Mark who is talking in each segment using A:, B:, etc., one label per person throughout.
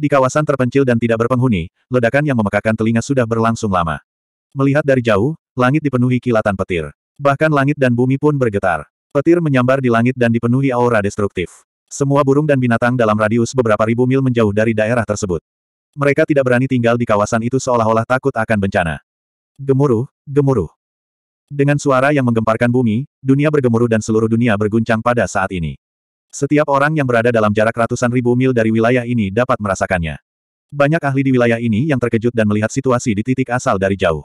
A: Di kawasan terpencil dan tidak berpenghuni, ledakan yang memekakan telinga sudah berlangsung lama. Melihat dari jauh, langit dipenuhi kilatan petir. Bahkan langit dan bumi pun bergetar. Petir menyambar di langit dan dipenuhi aura destruktif. Semua burung dan binatang dalam radius beberapa ribu mil menjauh dari daerah tersebut. Mereka tidak berani tinggal di kawasan itu seolah-olah takut akan bencana. Gemuruh, gemuruh. Dengan suara yang menggemparkan bumi, dunia bergemuruh dan seluruh dunia berguncang pada saat ini. Setiap orang yang berada dalam jarak ratusan ribu mil dari wilayah ini dapat merasakannya. Banyak ahli di wilayah ini yang terkejut dan melihat situasi di titik asal dari jauh.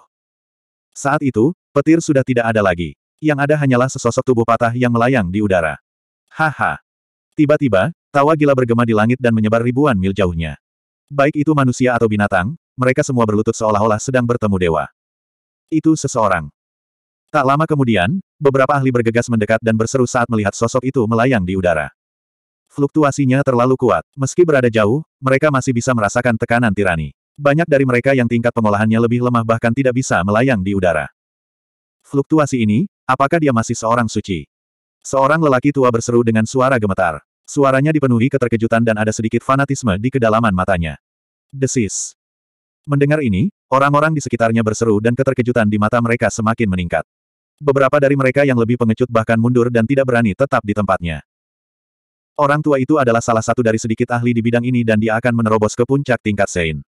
A: Saat itu, petir sudah tidak ada lagi. Yang ada hanyalah sesosok tubuh patah yang melayang di udara. Haha. Tiba-tiba, tawa gila bergema di langit dan menyebar ribuan mil jauhnya. Baik itu manusia atau binatang, mereka semua berlutut seolah-olah sedang bertemu dewa. Itu seseorang. Tak lama kemudian, beberapa ahli bergegas mendekat dan berseru saat melihat sosok itu melayang di udara. Fluktuasinya terlalu kuat. Meski berada jauh, mereka masih bisa merasakan tekanan tirani. Banyak dari mereka yang tingkat pengolahannya lebih lemah bahkan tidak bisa melayang di udara. Fluktuasi ini, apakah dia masih seorang suci? Seorang lelaki tua berseru dengan suara gemetar. Suaranya dipenuhi keterkejutan dan ada sedikit fanatisme di kedalaman matanya. Desis. Mendengar ini, orang-orang di sekitarnya berseru dan keterkejutan di mata mereka semakin meningkat. Beberapa dari mereka yang lebih pengecut bahkan mundur dan tidak berani tetap di tempatnya. Orang tua itu adalah salah satu dari sedikit ahli di bidang ini dan dia akan menerobos ke puncak tingkat Sein.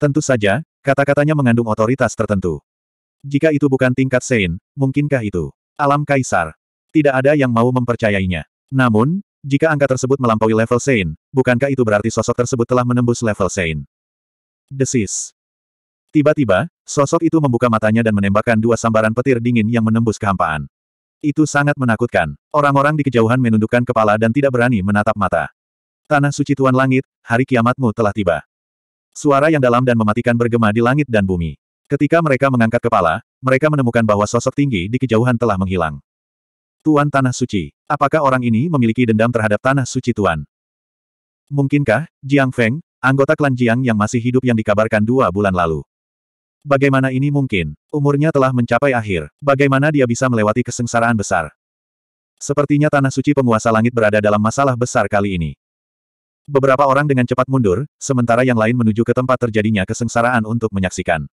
A: Tentu saja, kata-katanya mengandung otoritas tertentu. Jika itu bukan tingkat Sein, mungkinkah itu alam kaisar? Tidak ada yang mau mempercayainya. Namun, jika angka tersebut melampaui level Sein, bukankah itu berarti sosok tersebut telah menembus level Sein? Desis. Tiba-tiba, sosok itu membuka matanya dan menembakkan dua sambaran petir dingin yang menembus kehampaan. Itu sangat menakutkan. Orang-orang di kejauhan menundukkan kepala dan tidak berani menatap mata. Tanah suci Tuan Langit, hari kiamatmu telah tiba. Suara yang dalam dan mematikan bergema di langit dan bumi. Ketika mereka mengangkat kepala, mereka menemukan bahwa sosok tinggi di kejauhan telah menghilang. Tuan Tanah Suci, apakah orang ini memiliki dendam terhadap Tanah Suci Tuan? Mungkinkah, Jiang Feng, anggota klan Jiang yang masih hidup yang dikabarkan dua bulan lalu? Bagaimana ini mungkin? Umurnya telah mencapai akhir. Bagaimana dia bisa melewati kesengsaraan besar? Sepertinya tanah suci penguasa langit berada dalam masalah besar kali ini. Beberapa orang dengan cepat mundur, sementara yang lain menuju ke tempat terjadinya kesengsaraan untuk menyaksikan.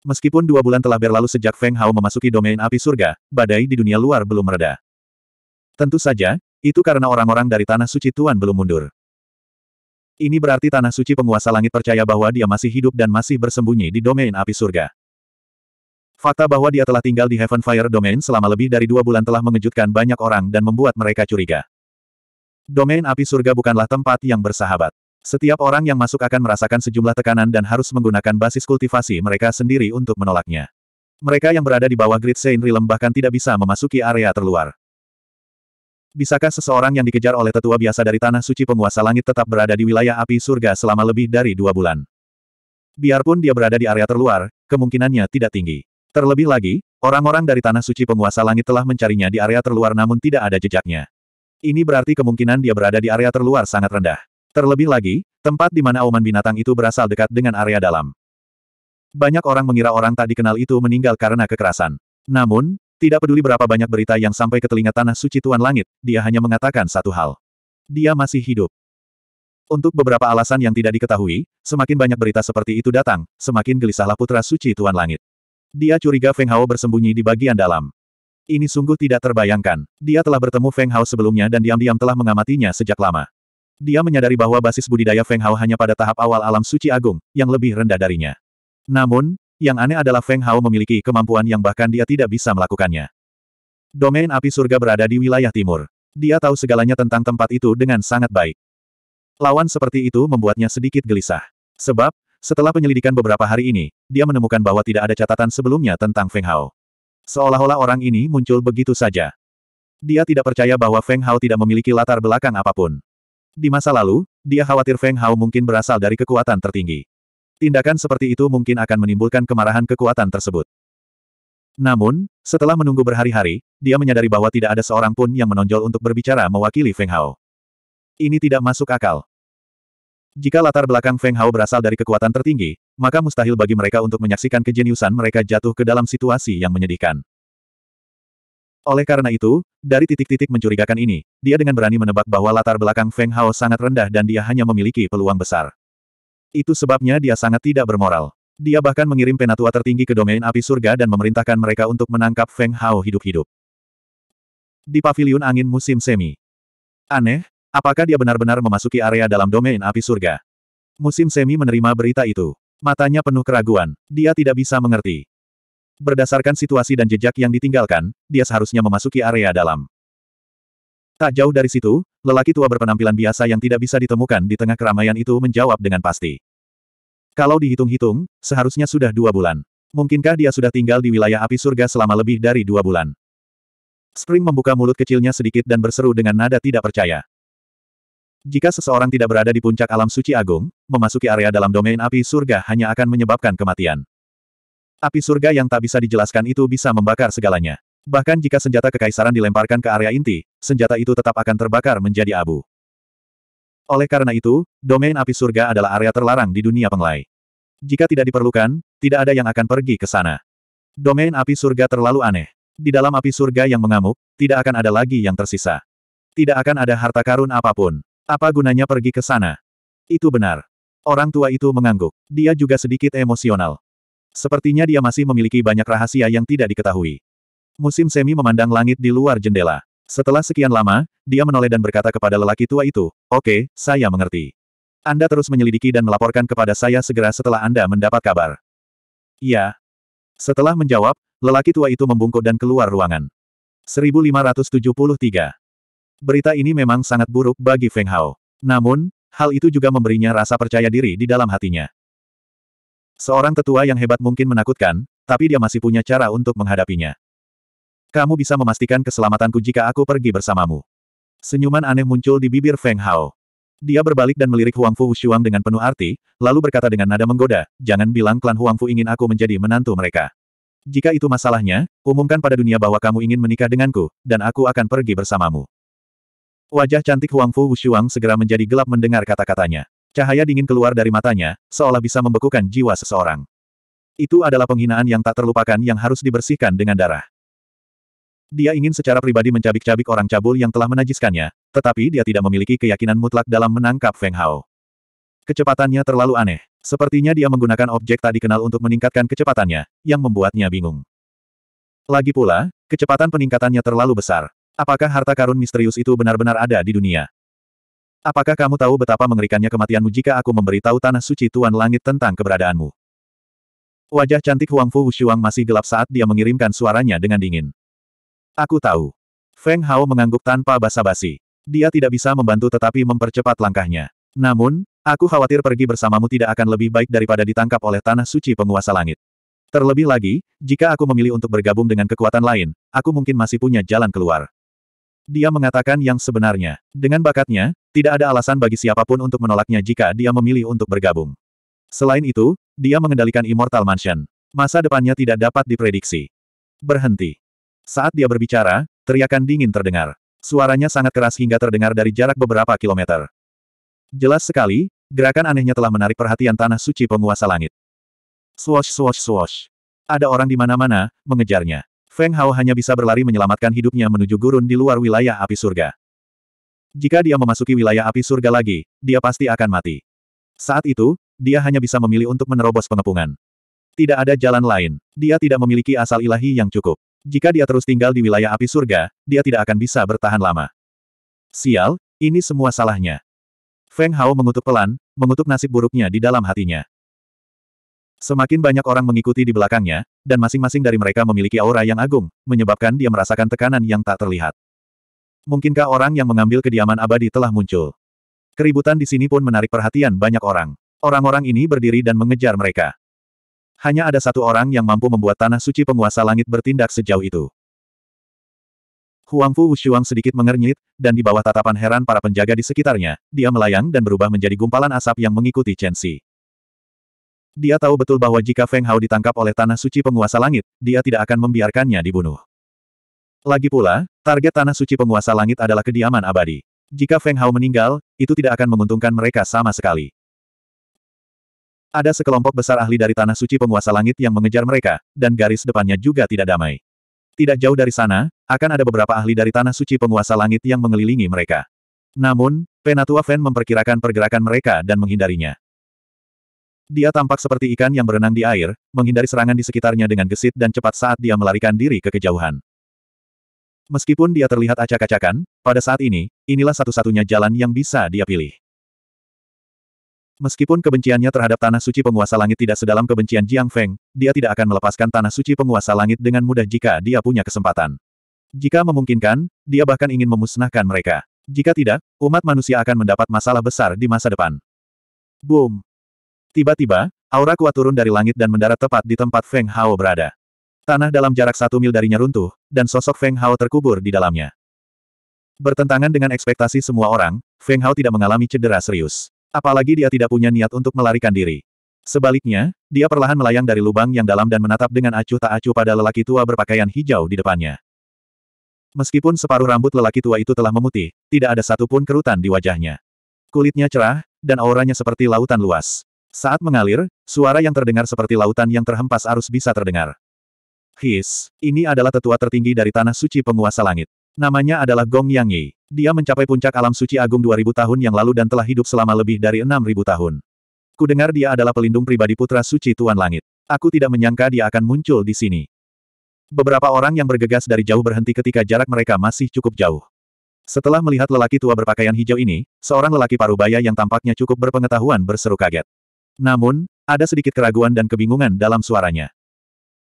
A: Meskipun dua bulan telah berlalu sejak Feng Hao memasuki domain api surga, badai di dunia luar belum mereda. Tentu saja, itu karena orang-orang dari tanah suci Tuan belum mundur. Ini berarti tanah suci penguasa langit percaya bahwa dia masih hidup dan masih bersembunyi di domain api surga. Fakta bahwa dia telah tinggal di Heaven Fire Domain selama lebih dari dua bulan telah mengejutkan banyak orang dan membuat mereka curiga. Domain api surga bukanlah tempat yang bersahabat. Setiap orang yang masuk akan merasakan sejumlah tekanan dan harus menggunakan basis kultivasi mereka sendiri untuk menolaknya. Mereka yang berada di bawah Grid Saint Realm bahkan tidak bisa memasuki area terluar. Bisakah seseorang yang dikejar oleh tetua biasa dari tanah suci penguasa langit tetap berada di wilayah api surga selama lebih dari dua bulan? Biarpun dia berada di area terluar, kemungkinannya tidak tinggi. Terlebih lagi, orang-orang dari tanah suci penguasa langit telah mencarinya di area terluar namun tidak ada jejaknya. Ini berarti kemungkinan dia berada di area terluar sangat rendah. Terlebih lagi, tempat di mana auman binatang itu berasal dekat dengan area dalam. Banyak orang mengira orang tak dikenal itu meninggal karena kekerasan. Namun, tidak peduli berapa banyak berita yang sampai ke telinga tanah suci Tuan Langit, dia hanya mengatakan satu hal. Dia masih hidup. Untuk beberapa alasan yang tidak diketahui, semakin banyak berita seperti itu datang, semakin gelisahlah putra suci Tuan Langit. Dia curiga Feng Hao bersembunyi di bagian dalam. Ini sungguh tidak terbayangkan. Dia telah bertemu Feng Hao sebelumnya dan diam-diam telah mengamatinya sejak lama. Dia menyadari bahwa basis budidaya Feng Hao hanya pada tahap awal alam suci agung, yang lebih rendah darinya. Namun, yang aneh adalah Feng Hao memiliki kemampuan yang bahkan dia tidak bisa melakukannya. Domain api surga berada di wilayah timur. Dia tahu segalanya tentang tempat itu dengan sangat baik. Lawan seperti itu membuatnya sedikit gelisah. Sebab, setelah penyelidikan beberapa hari ini, dia menemukan bahwa tidak ada catatan sebelumnya tentang Feng Hao. Seolah-olah orang ini muncul begitu saja. Dia tidak percaya bahwa Feng Hao tidak memiliki latar belakang apa pun. Di masa lalu, dia khawatir Feng Hao mungkin berasal dari kekuatan tertinggi. Tindakan seperti itu mungkin akan menimbulkan kemarahan kekuatan tersebut. Namun, setelah menunggu berhari-hari, dia menyadari bahwa tidak ada seorang pun yang menonjol untuk berbicara mewakili Feng Hao. Ini tidak masuk akal. Jika latar belakang Feng Hao berasal dari kekuatan tertinggi, maka mustahil bagi mereka untuk menyaksikan kejeniusan mereka jatuh ke dalam situasi yang menyedihkan. Oleh karena itu, dari titik-titik mencurigakan ini, dia dengan berani menebak bahwa latar belakang Feng Hao sangat rendah dan dia hanya memiliki peluang besar. Itu sebabnya dia sangat tidak bermoral. Dia bahkan mengirim penatua tertinggi ke domain api surga dan memerintahkan mereka untuk menangkap Feng Hao hidup-hidup. Di paviliun angin musim semi. Aneh, apakah dia benar-benar memasuki area dalam domain api surga? Musim semi menerima berita itu. Matanya penuh keraguan. Dia tidak bisa mengerti. Berdasarkan situasi dan jejak yang ditinggalkan, dia seharusnya memasuki area dalam. Tak jauh dari situ, lelaki tua berpenampilan biasa yang tidak bisa ditemukan di tengah keramaian itu menjawab dengan pasti. Kalau dihitung-hitung, seharusnya sudah dua bulan. Mungkinkah dia sudah tinggal di wilayah api surga selama lebih dari dua bulan? Spring membuka mulut kecilnya sedikit dan berseru dengan nada tidak percaya. Jika seseorang tidak berada di puncak alam suci agung, memasuki area dalam domain api surga hanya akan menyebabkan kematian. Api surga yang tak bisa dijelaskan itu bisa membakar segalanya. Bahkan jika senjata kekaisaran dilemparkan ke area inti, senjata itu tetap akan terbakar menjadi abu. Oleh karena itu, domain api surga adalah area terlarang di dunia penglai. Jika tidak diperlukan, tidak ada yang akan pergi ke sana. Domain api surga terlalu aneh. Di dalam api surga yang mengamuk, tidak akan ada lagi yang tersisa. Tidak akan ada harta karun apa pun. Apa gunanya pergi ke sana? Itu benar. Orang tua itu mengangguk. Dia juga sedikit emosional. Sepertinya dia masih memiliki banyak rahasia yang tidak diketahui. Musim semi memandang langit di luar jendela. Setelah sekian lama, dia menoleh dan berkata kepada lelaki tua itu, Oke, saya mengerti. Anda terus menyelidiki dan melaporkan kepada saya segera setelah Anda mendapat kabar. Iya. Setelah menjawab, lelaki tua itu membungkuk dan keluar ruangan. 1573. Berita ini memang sangat buruk bagi Feng Hao. Namun, hal itu juga memberinya rasa percaya diri di dalam hatinya. Seorang tetua yang hebat mungkin menakutkan, tapi dia masih punya cara untuk menghadapinya. Kamu bisa memastikan keselamatanku jika aku pergi bersamamu. Senyuman aneh muncul di bibir Feng Hao. Dia berbalik dan melirik Huang Fu Wushuang dengan penuh arti, lalu berkata dengan nada menggoda, jangan bilang klan Huang Fu ingin aku menjadi menantu mereka. Jika itu masalahnya, umumkan pada dunia bahwa kamu ingin menikah denganku, dan aku akan pergi bersamamu. Wajah cantik Huang Fu Wushuang segera menjadi gelap mendengar kata-katanya. Cahaya dingin keluar dari matanya, seolah bisa membekukan jiwa seseorang. Itu adalah penghinaan yang tak terlupakan yang harus dibersihkan dengan darah. Dia ingin secara pribadi mencabik-cabik orang cabul yang telah menajiskannya, tetapi dia tidak memiliki keyakinan mutlak dalam menangkap Feng Hao. Kecepatannya terlalu aneh. Sepertinya dia menggunakan objek tak dikenal untuk meningkatkan kecepatannya, yang membuatnya bingung. Lagi pula, kecepatan peningkatannya terlalu besar. Apakah harta karun misterius itu benar-benar ada di dunia? Apakah kamu tahu betapa mengerikannya kematianmu jika aku memberitahu tanah suci Tuan Langit tentang keberadaanmu? Wajah cantik Huang Fu Wushuang masih gelap saat dia mengirimkan suaranya dengan dingin. Aku tahu. Feng Hao mengangguk tanpa basa-basi. Dia tidak bisa membantu tetapi mempercepat langkahnya. Namun, aku khawatir pergi bersamamu tidak akan lebih baik daripada ditangkap oleh tanah suci penguasa langit. Terlebih lagi, jika aku memilih untuk bergabung dengan kekuatan lain, aku mungkin masih punya jalan keluar. Dia mengatakan yang sebenarnya. Dengan bakatnya, tidak ada alasan bagi siapa pun untuk menolaknya jika dia memilih untuk bergabung. Selain itu, dia mengendalikan Immortal Mansion. Masa depannya tidak dapat diprediksi. Berhenti. Saat dia berbicara, teriakan dingin terdengar. Suaranya sangat keras hingga terdengar dari jarak beberapa kilometer. Jelas sekali, gerakan anehnya telah menarik perhatian tanah suci penguasa langit. Swosh swosh swosh. Ada orang di mana-mana, mengejarnya. Feng Hao hanya bisa berlari menyelamatkan hidupnya menuju gurun di luar wilayah api surga. Jika dia memasuki wilayah api surga lagi, dia pasti akan mati. Saat itu, dia hanya bisa memilih untuk menerobos pengepungan. Tidak ada jalan lain. Dia tidak memiliki asal ilahi yang cukup. Jika dia terus tinggal di wilayah api surga, dia tidak akan bisa bertahan lama. Sial, ini semua salahnya. Feng Hao mengutuk pelan, mengutuk nasib buruknya di dalam hatinya. Semakin banyak orang mengikuti di belakangnya, dan masing-masing dari mereka memiliki aura yang agung, menyebabkan dia merasakan tekanan yang tak terlihat. Mungkinkah orang yang mengambil kediaman abadi telah muncul? Keributan di sini pun menarik perhatian banyak orang. Orang-orang ini berdiri dan mengejar mereka. Hanya ada satu orang yang mampu membuat tanah suci penguasa langit bertindak sejauh itu. Huang Fu Wushuang sedikit mengernyit, dan di bawah tatapan heran para penjaga di sekitarnya, dia melayang dan berubah menjadi gumpalan asap yang mengikuti Chen Xi. Dia tahu betul bahwa jika Feng Hao ditangkap oleh tanah suci penguasa langit, dia tidak akan membiarkannya dibunuh. Lagi pula, target tanah suci penguasa langit adalah kediaman abadi. Jika Feng Hao meninggal, itu tidak akan menguntungkan mereka sama sekali. Ada sekelompok besar ahli dari tanah suci penguasa langit yang mengejar mereka, dan garis depannya juga tidak damai. Tidak jauh dari sana, akan ada beberapa ahli dari tanah suci penguasa langit yang mengelilingi mereka. Namun, Penatua Fen memperkirakan pergerakan mereka dan menghindarinya. Dia tampak seperti ikan yang berenang di air, menghindari serangan di sekitarnya dengan gesit dan cepat saat dia melarikan diri ke kejauhan. Meskipun dia terlihat acak-acakan, pada saat ini, inilah satu-satunya jalan yang bisa dia pilih. Meskipun kebenciannya terhadap tanah suci penguasa langit tidak sedalam kebencian Jiang Feng, dia tidak akan melepaskan tanah suci penguasa langit dengan mudah jika dia punya kesempatan. Jika memungkinkan, dia bahkan ingin memusnahkan mereka. Jika tidak, umat manusia akan mendapat masalah besar di masa depan. Boom! Tiba-tiba, aura kuat turun dari langit dan mendarat tepat di tempat Feng Hao berada. Tanah dalam jarak satu mil darinya runtuh, dan sosok Feng Hao terkubur di dalamnya. Bertentangan dengan ekspektasi semua orang, Feng Hao tidak mengalami cedera serius. Apalagi dia tidak punya niat untuk melarikan diri. Sebaliknya, dia perlahan melayang dari lubang yang dalam dan menatap dengan acuh tak acuh pada lelaki tua berpakaian hijau di depannya. Meskipun separuh rambut lelaki tua itu telah memutih, tidak ada satupun kerutan di wajahnya. Kulitnya cerah, dan auranya seperti lautan luas. Saat mengalir, suara yang terdengar seperti lautan yang terhempas arus bisa terdengar. His, ini adalah tetua tertinggi dari tanah suci penguasa langit. Namanya adalah Gong Yang Yi. Dia mencapai puncak alam suci agung 2000 tahun yang lalu dan telah hidup selama lebih dari 6000 tahun. Kudengar dia adalah pelindung pribadi putra suci Tuan Langit. Aku tidak menyangka dia akan muncul di sini. Beberapa orang yang bergegas dari jauh berhenti ketika jarak mereka masih cukup jauh. Setelah melihat lelaki tua berpakaian hijau ini, seorang lelaki parubaya yang tampaknya cukup berpengetahuan berseru kaget. Namun, ada sedikit keraguan dan kebingungan dalam suaranya.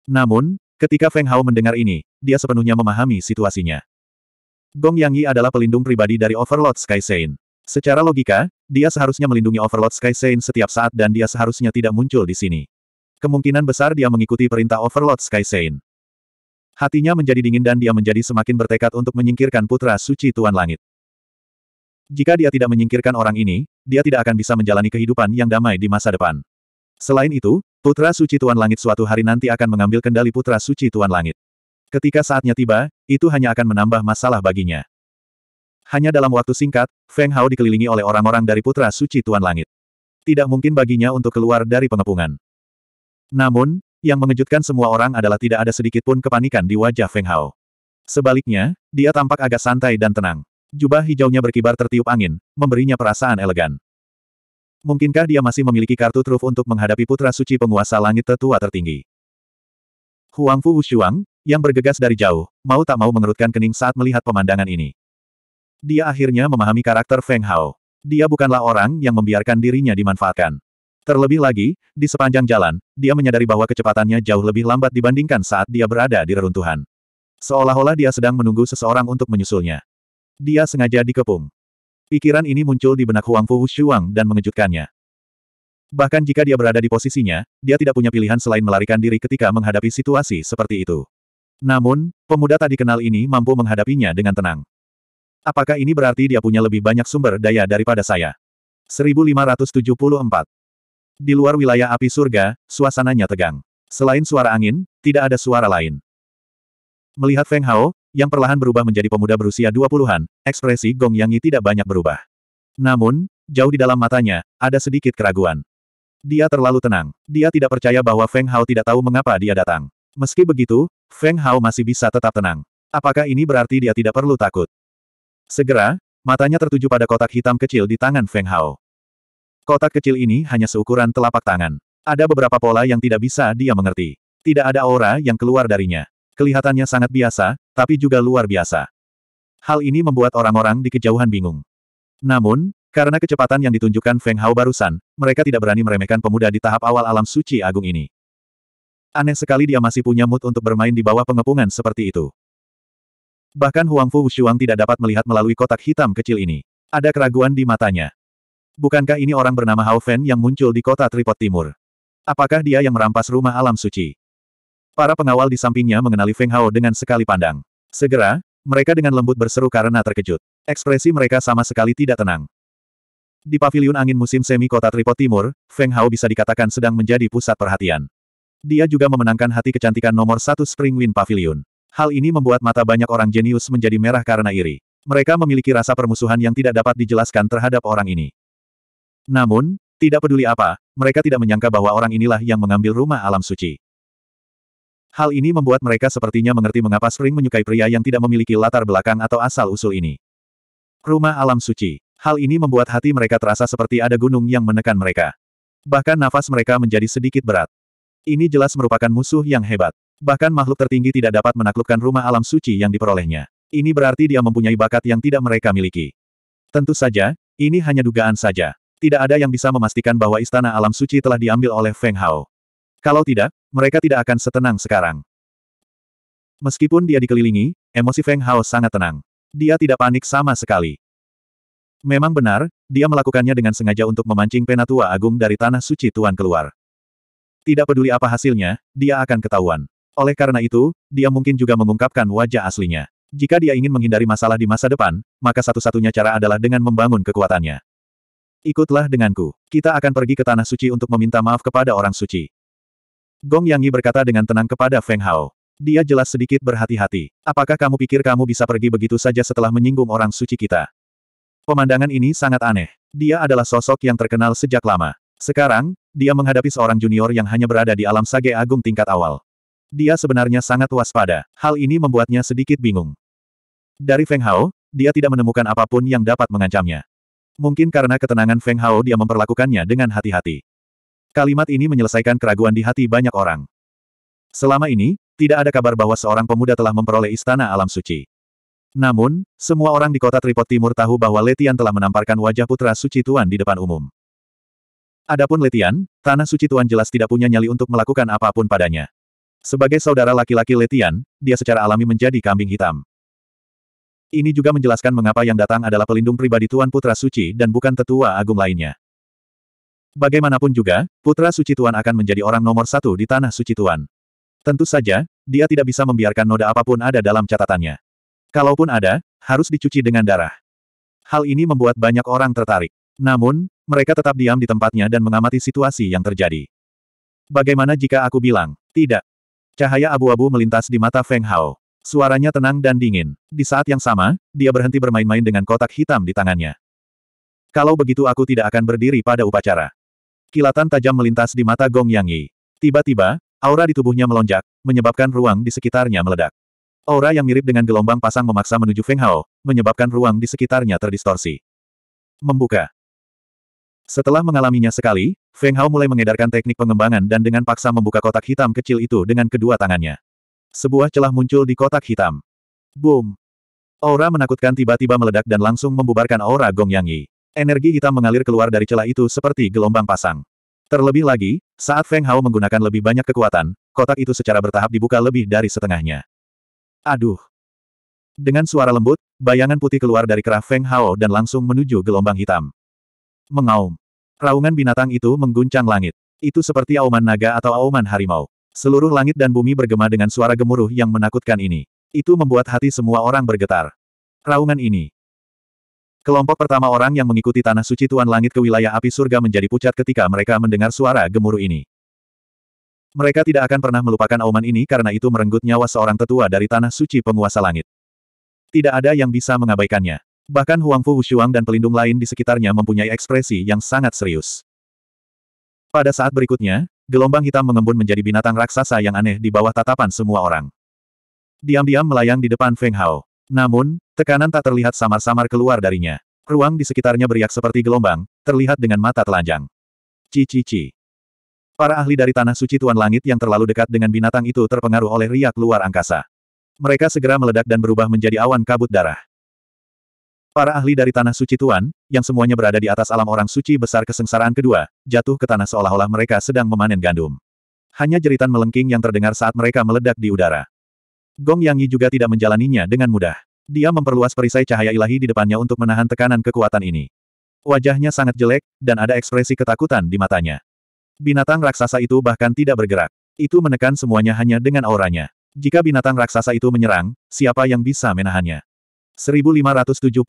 A: Namun, ketika Feng Hao mendengar ini, dia sepenuhnya memahami situasinya. Gong Yang Yi adalah pelindung pribadi dari Overlord Sky Saint. Secara logika, dia seharusnya melindungi Overlord Sky Saint setiap saat dan dia seharusnya tidak muncul di sini. Kemungkinan besar dia mengikuti perintah Overlord Sky Saint. Hatinya menjadi dingin dan dia menjadi semakin bertekad untuk menyingkirkan putra suci Tuan Langit. Jika dia tidak menyingkirkan orang ini, dia tidak akan bisa menjalani kehidupan yang damai di masa depan. Selain itu, putra suci Tuan Langit suatu hari nanti akan mengambil kendali putra suci Tuan Langit. Ketika saatnya tiba, itu hanya akan menambah masalah baginya. Hanya dalam waktu singkat, Feng Hao dikelilingi oleh orang-orang dari Putra Suci Tuan Langit. Tidak mungkin baginya untuk keluar dari pengepungan. Namun, yang mengejutkan semua orang adalah tidak ada sedikit pun kepanikan di wajah Feng Hao. Sebaliknya, dia tampak agak santai dan tenang. Jubah hijaunya berkibar tertiup angin, memberinya perasaan elegan. Mungkinkah dia masih memiliki kartu truf untuk menghadapi putra suci penguasa langit tetua tertinggi? Huang Fu Wushuang, yang bergegas dari jauh, mau tak mau mengerutkan kening saat melihat pemandangan ini. Dia akhirnya memahami karakter Feng Hao. Dia bukanlah orang yang membiarkan dirinya dimanfaatkan. Terlebih lagi, di sepanjang jalan, dia menyadari bahwa kecepatannya jauh lebih lambat dibandingkan saat dia berada di reruntuhan. Seolah-olah dia sedang menunggu seseorang untuk menyusulnya. Dia sengaja dikepung. Pikiran ini muncul di benak Huang Fu Shuang dan mengejutkannya. Bahkan jika dia berada di posisinya, dia tidak punya pilihan selain melarikan diri ketika menghadapi situasi seperti itu. Namun, pemuda tak dikenal ini mampu menghadapinya dengan tenang. Apakah ini berarti dia punya lebih banyak sumber daya daripada saya? 1574. Di luar wilayah api surga, suasananya tegang. Selain suara angin, tidak ada suara lain. Melihat Feng Hao, yang perlahan berubah menjadi pemuda berusia 20-an, ekspresi Gong Yang tidak banyak berubah. Namun, jauh di dalam matanya, ada sedikit keraguan. Dia terlalu tenang. Dia tidak percaya bahwa Feng Hao tidak tahu mengapa dia datang. Meski begitu, Feng Hao masih bisa tetap tenang. Apakah ini berarti dia tidak perlu takut? Segera, matanya tertuju pada kotak hitam kecil di tangan Feng Hao. Kotak kecil ini hanya seukuran telapak tangan. Ada beberapa pola yang tidak bisa dia mengerti. Tidak ada aura yang keluar darinya. Kelihatannya sangat biasa, tapi juga luar biasa. Hal ini membuat orang-orang di kejauhan bingung. Namun, karena kecepatan yang ditunjukkan Feng Hao barusan, mereka tidak berani meremehkan pemuda di tahap awal alam suci agung ini. Aneh sekali dia masih punya mood untuk bermain di bawah pengepungan seperti itu. Bahkan Huang Fu Wushuang tidak dapat melihat melalui kotak hitam kecil ini. Ada keraguan di matanya. Bukankah ini orang bernama Hao Fen yang muncul di kota Tripot Timur? Apakah dia yang merampas rumah alam suci? Para pengawal di sampingnya mengenali Feng Hao dengan sekali pandang. Segera, mereka dengan lembut berseru karena terkejut. Ekspresi mereka sama sekali tidak tenang. Di paviliun angin musim semi kota Tripot Timur, Feng Hao bisa dikatakan sedang menjadi pusat perhatian. Dia juga memenangkan hati kecantikan nomor satu Spring Wind Pavilion. Hal ini membuat mata banyak orang jenius menjadi merah karena iri. Mereka memiliki rasa permusuhan yang tidak dapat dijelaskan terhadap orang ini. Namun, tidak peduli apa, mereka tidak menyangka bahwa orang inilah yang mengambil rumah alam suci. Hal ini membuat mereka sepertinya mengerti mengapa Spring menyukai pria yang tidak memiliki latar belakang atau asal-usul ini. Rumah alam suci. Hal ini membuat hati mereka terasa seperti ada gunung yang menekan mereka. Bahkan nafas mereka menjadi sedikit berat. Ini jelas merupakan musuh yang hebat. Bahkan makhluk tertinggi tidak dapat menaklukkan rumah alam suci yang diperolehnya. Ini berarti dia mempunyai bakat yang tidak mereka miliki. Tentu saja, ini hanya dugaan saja. Tidak ada yang bisa memastikan bahwa istana alam suci telah diambil oleh Feng Hao. Kalau tidak, mereka tidak akan setenang sekarang. Meskipun dia dikelilingi, emosi Feng Hao sangat tenang. Dia tidak panik sama sekali. Memang benar, dia melakukannya dengan sengaja untuk memancing penatua agung dari tanah suci Tuan keluar. Tidak peduli apa hasilnya, dia akan ketahuan. Oleh karena itu, dia mungkin juga mengungkapkan wajah aslinya. Jika dia ingin menghindari masalah di masa depan, maka satu-satunya cara adalah dengan membangun kekuatannya. Ikutlah denganku. Kita akan pergi ke tanah suci untuk meminta maaf kepada orang suci. Gong Yang Yi berkata dengan tenang kepada Feng Hao. Dia jelas sedikit berhati-hati. Apakah kamu pikir kamu bisa pergi begitu saja setelah menyinggung orang suci kita? Pemandangan ini sangat aneh. Dia adalah sosok yang terkenal sejak lama. Sekarang, dia menghadapi seorang junior yang hanya berada di alam sage agung tingkat awal. Dia sebenarnya sangat waspada. Hal ini membuatnya sedikit bingung. Dari Feng Hao, dia tidak menemukan apa pun yang dapat mengancamnya. Mungkin karena ketenangan Feng Hao dia memperlakukannya dengan hati-hati. Kalimat ini menyelesaikan keraguan di hati banyak orang. Selama ini, tidak ada kabar bahwa seorang pemuda telah memperoleh istana alam suci. Namun, semua orang di kota Tripot Timur tahu bahwa Letian telah menamparkan wajah putra suci Tuan di depan umum. Adapun Letian, tanah suci Tuan jelas tidak punya nyali untuk melakukan apa pun padanya. Sebagai saudara laki-laki Letian, dia secara alami menjadi kambing hitam. Ini juga menjelaskan mengapa yang datang adalah pelindung pribadi Tuan Putra Suci dan bukan tetua agung lainnya. Bagaimanapun juga, Putra Suci Tuan akan menjadi orang nomor satu di Tanah Suci Tuan. Tentu saja, dia tidak bisa membiarkan noda apa pun ada dalam catatannya. Kalaupun ada, harus dicuci dengan darah. Hal ini membuat banyak orang tertarik. Namun, mereka tetap diam di tempatnya dan mengamati situasi yang terjadi. Bagaimana jika aku bilang, tidak? Cahaya abu-abu melintas di mata Feng Hao. Suaranya tenang dan dingin. Di saat yang sama, dia berhenti bermain-main dengan kotak hitam di tangannya. Kalau begitu aku tidak akan berdiri pada upacara. Kilatan tajam melintas di mata Gong Yang Yi. Tiba-tiba, aura di tubuhnya melonjak, menyebabkan ruang di sekitarnya meledak. Aura yang mirip dengan gelombang pasang memaksa menuju Feng Hao, menyebabkan ruang di sekitarnya terdistorsi. Membuka. Setelah mengalaminya sekali, Feng Hao mulai mengedarkan teknik pengembangan dan dengan paksa membuka kotak hitam kecil itu dengan kedua tangannya. Sebuah celah muncul di kotak hitam. Boom! Aura menakutkan tiba-tiba meledak dan langsung membubarkan aura Gong Yang Yi. Energi hitam mengalir keluar dari celah itu seperti gelombang pasang. Terlebih lagi, saat Feng Hao menggunakan lebih banyak kekuatan, kotak itu secara bertahap dibuka lebih dari setengahnya. Aduh! Dengan suara lembut, bayangan putih keluar dari kerah Feng Hao dan langsung menuju gelombang hitam. Mengaum. Raungan binatang itu mengguncang langit. Itu seperti auman naga atau auman harimau. Seluruh langit dan bumi bergema dengan suara gemuruh yang menakutkan ini. Itu membuat hati semua orang bergetar. Raungan ini, Kelompok pertama orang yang mengikuti tanah suci Tuan Langit ke wilayah api surga menjadi pucat ketika mereka mendengar suara gemuruh ini. Mereka tidak akan pernah melupakan auman ini karena itu merenggut nyawa seorang tetua dari tanah suci penguasa langit. Tidak ada yang bisa mengabaikannya. Bahkan Huang Fu Wushuang dan pelindung lain di sekitarnya mempunyai ekspresi yang sangat serius. Pada saat berikutnya, gelombang hitam mengembun menjadi binatang raksasa yang aneh di bawah tatapan semua orang. Diam-diam melayang di depan Feng Hao. Namun, tekanan tak terlihat samar-samar keluar darinya. Ruang di sekitarnya beriak seperti gelombang, terlihat dengan mata telanjang. Ci-ci-ci. Para ahli dari Tanah Suci Tuan Langit yang terlalu dekat dengan binatang itu terpengaruh oleh riak luar angkasa. Mereka segera meledak dan berubah menjadi awan kabut darah. Para ahli dari Tanah Suci Tuan, yang semuanya berada di atas alam orang suci besar kesengsaraan kedua, jatuh ke tanah seolah-olah mereka sedang memanen gandum. Hanya jeritan melengking yang terdengar saat mereka meledak di udara. Gong Yang Yi juga tidak menjalaninya dengan mudah. Dia memperluas perisai cahaya ilahi di depannya untuk menahan tekanan kekuatan ini. Wajahnya sangat jelek, dan ada ekspresi ketakutan di matanya. Binatang raksasa itu bahkan tidak bergerak. Itu menekan semuanya hanya dengan auranya. Jika binatang raksasa itu menyerang, siapa yang bisa menahannya? 1575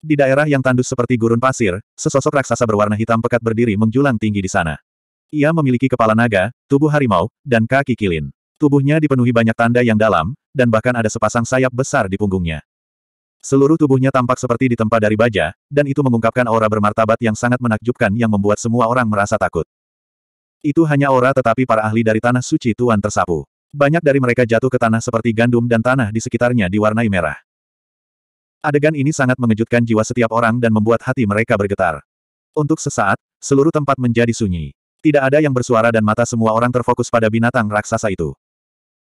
A: Di daerah yang tandus seperti gurun pasir, sesosok raksasa berwarna hitam pekat berdiri menjulang tinggi di sana. Ia memiliki kepala naga, tubuh harimau, dan kaki kilin. Tubuhnya dipenuhi banyak tanda yang dalam, dan bahkan ada sepasang sayap besar di punggungnya. Seluruh tubuhnya tampak seperti ditempa dari baja, dan itu mengungkapkan aura bermartabat yang sangat menakjubkan yang membuat semua orang merasa takut. Itu hanya aura tetapi para ahli dari tanah suci Tuan tersapu. Banyak dari mereka jatuh ke tanah seperti gandum dan tanah di sekitarnya diwarnai merah. Adegan ini sangat mengejutkan jiwa setiap orang dan membuat hati mereka bergetar. Untuk sesaat, seluruh tempat menjadi sunyi. Tidak ada yang bersuara dan mata semua orang terfokus pada binatang raksasa itu.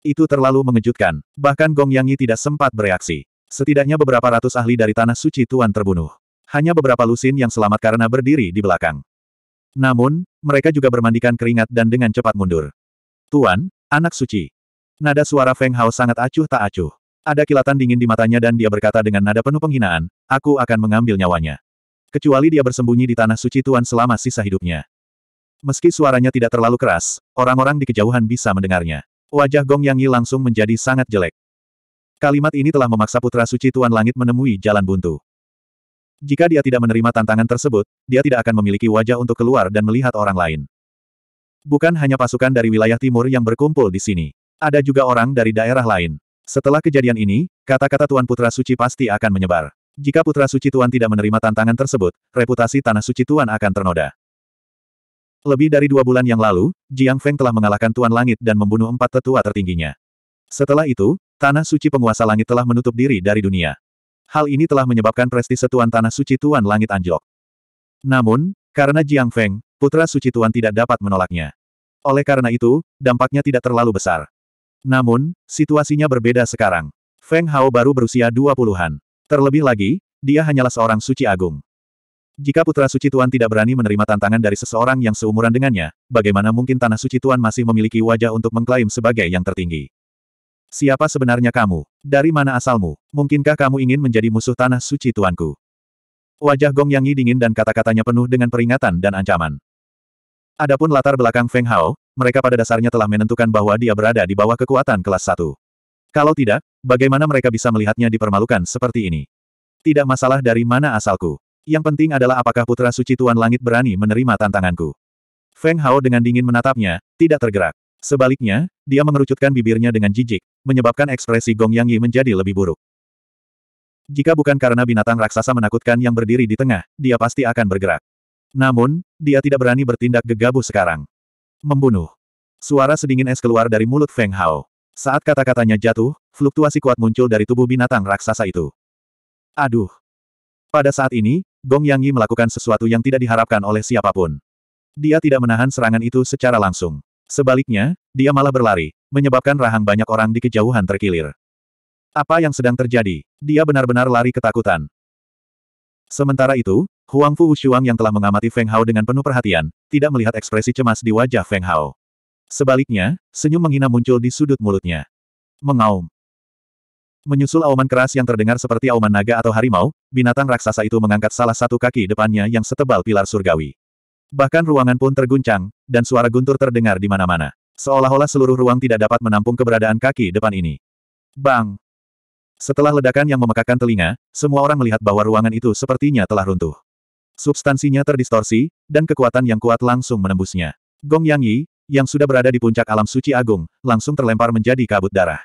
A: Itu terlalu mengejutkan. Bahkan Gong Yang Yi tidak sempat bereaksi. Setidaknya beberapa ratus ahli dari tanah suci Tuan terbunuh. Hanya beberapa lusin yang selamat karena berdiri di belakang. Namun, mereka juga bermandikan keringat dan dengan cepat mundur. Tuan, anak suci. Nada suara Feng Hao sangat acuh tak acuh. Ada kilatan dingin di matanya dan dia berkata dengan nada penuh penghinaan, aku akan mengambil nyawanya. Kecuali dia bersembunyi di tanah suci Tuan selama sisa hidupnya. Meski suaranya tidak terlalu keras, orang-orang di kejauhan bisa mendengarnya. Wajah Gong Yang Yi langsung menjadi sangat jelek. Kalimat ini telah memaksa putra suci Tuan Langit menemui jalan buntu. Jika dia tidak menerima tantangan tersebut, dia tidak akan memiliki wajah untuk keluar dan melihat orang lain. Bukan hanya pasukan dari wilayah timur yang berkumpul di sini. Ada juga orang dari daerah lain. Setelah kejadian ini, kata-kata Tuan Putra Suci pasti akan menyebar. Jika Putra Suci Tuan tidak menerima tantangan tersebut, reputasi Tanah Suci Tuan akan ternoda. Lebih dari dua bulan yang lalu, Jiang Feng telah mengalahkan Tuan Langit dan membunuh empat tetua tertingginya. Setelah itu, Tanah suci penguasa langit telah menutup diri dari dunia. Hal ini telah menyebabkan prestise Tuan Tanah Suci Tuan Langit anjlok. Namun, karena Jiang Feng, putra suci Tuan tidak dapat menolaknya. Oleh karena itu, dampaknya tidak terlalu besar. Namun, situasinya berbeda sekarang. Feng Hao baru berusia dua puluhan. Terlebih lagi, dia hanyalah seorang suci agung. Jika putra suci Tuan tidak berani menerima tantangan dari seseorang yang seumuran dengannya, bagaimana mungkin tanah suci Tuan masih memiliki wajah untuk mengklaim sebagai yang tertinggi? Siapa sebenarnya kamu? Dari mana asalmu? Mungkinkah kamu ingin menjadi musuh tanah suci tuanku? Wajah Gong Yang Yi dingin dan kata-katanya penuh dengan peringatan dan ancaman. Adapun latar belakang Feng Hao, mereka pada dasarnya telah menentukan bahwa dia berada di bawah kekuatan kelas 1. Kalau tidak, bagaimana mereka bisa melihatnya dipermalukan seperti ini? Tidak masalah dari mana asalku. Yang penting adalah apakah putra suci Tuan Langit berani menerima tantanganku. Feng Hao dengan dingin menatapnya, tidak tergerak. Sebaliknya, dia mengerucutkan bibirnya dengan jijik, menyebabkan ekspresi Gong Yang Yi menjadi lebih buruk. Jika bukan karena binatang raksasa menakutkan yang berdiri di tengah, dia pasti akan bergerak. Namun, dia tidak berani bertindak gegabah sekarang. Membunuh. Suara sedingin es keluar dari mulut Feng Hao. Saat kata-katanya jatuh, fluktuasi kuat muncul dari tubuh binatang raksasa itu. Aduh. Pada saat ini, Gong Yang Yi melakukan sesuatu yang tidak diharapkan oleh siapa pun. Dia tidak menahan serangan itu secara langsung. Sebaliknya, dia malah berlari, menyebabkan rahang banyak orang di kejauhan terkilir. Apa yang sedang terjadi? Dia benar-benar lari ketakutan. Sementara itu, Huang Fu Wushuang yang telah mengamati Feng Hao dengan penuh perhatian, tidak melihat ekspresi cemas di wajah Feng Hao. Sebaliknya, senyum menghina muncul di sudut mulutnya. Mengaum. Menyusul auman keras yang terdengar seperti auman naga atau harimau, binatang raksasa itu mengangkat salah satu kaki depannya yang setebal pilar surgawi. Bahkan ruangan pun terguncang, dan suara guntur terdengar di mana-mana. Seolah-olah seluruh ruang tidak dapat menampung keberadaan kaki depan ini. Bang! Setelah ledakan yang memekakan telinga, semua orang melihat bahwa ruangan itu sepertinya telah runtuh. Substansinya terdistorsi, dan kekuatan yang kuat langsung menembusnya. Gong Yang Yi, yang sudah berada di puncak alam suci agung, langsung terlempar menjadi kabut darah.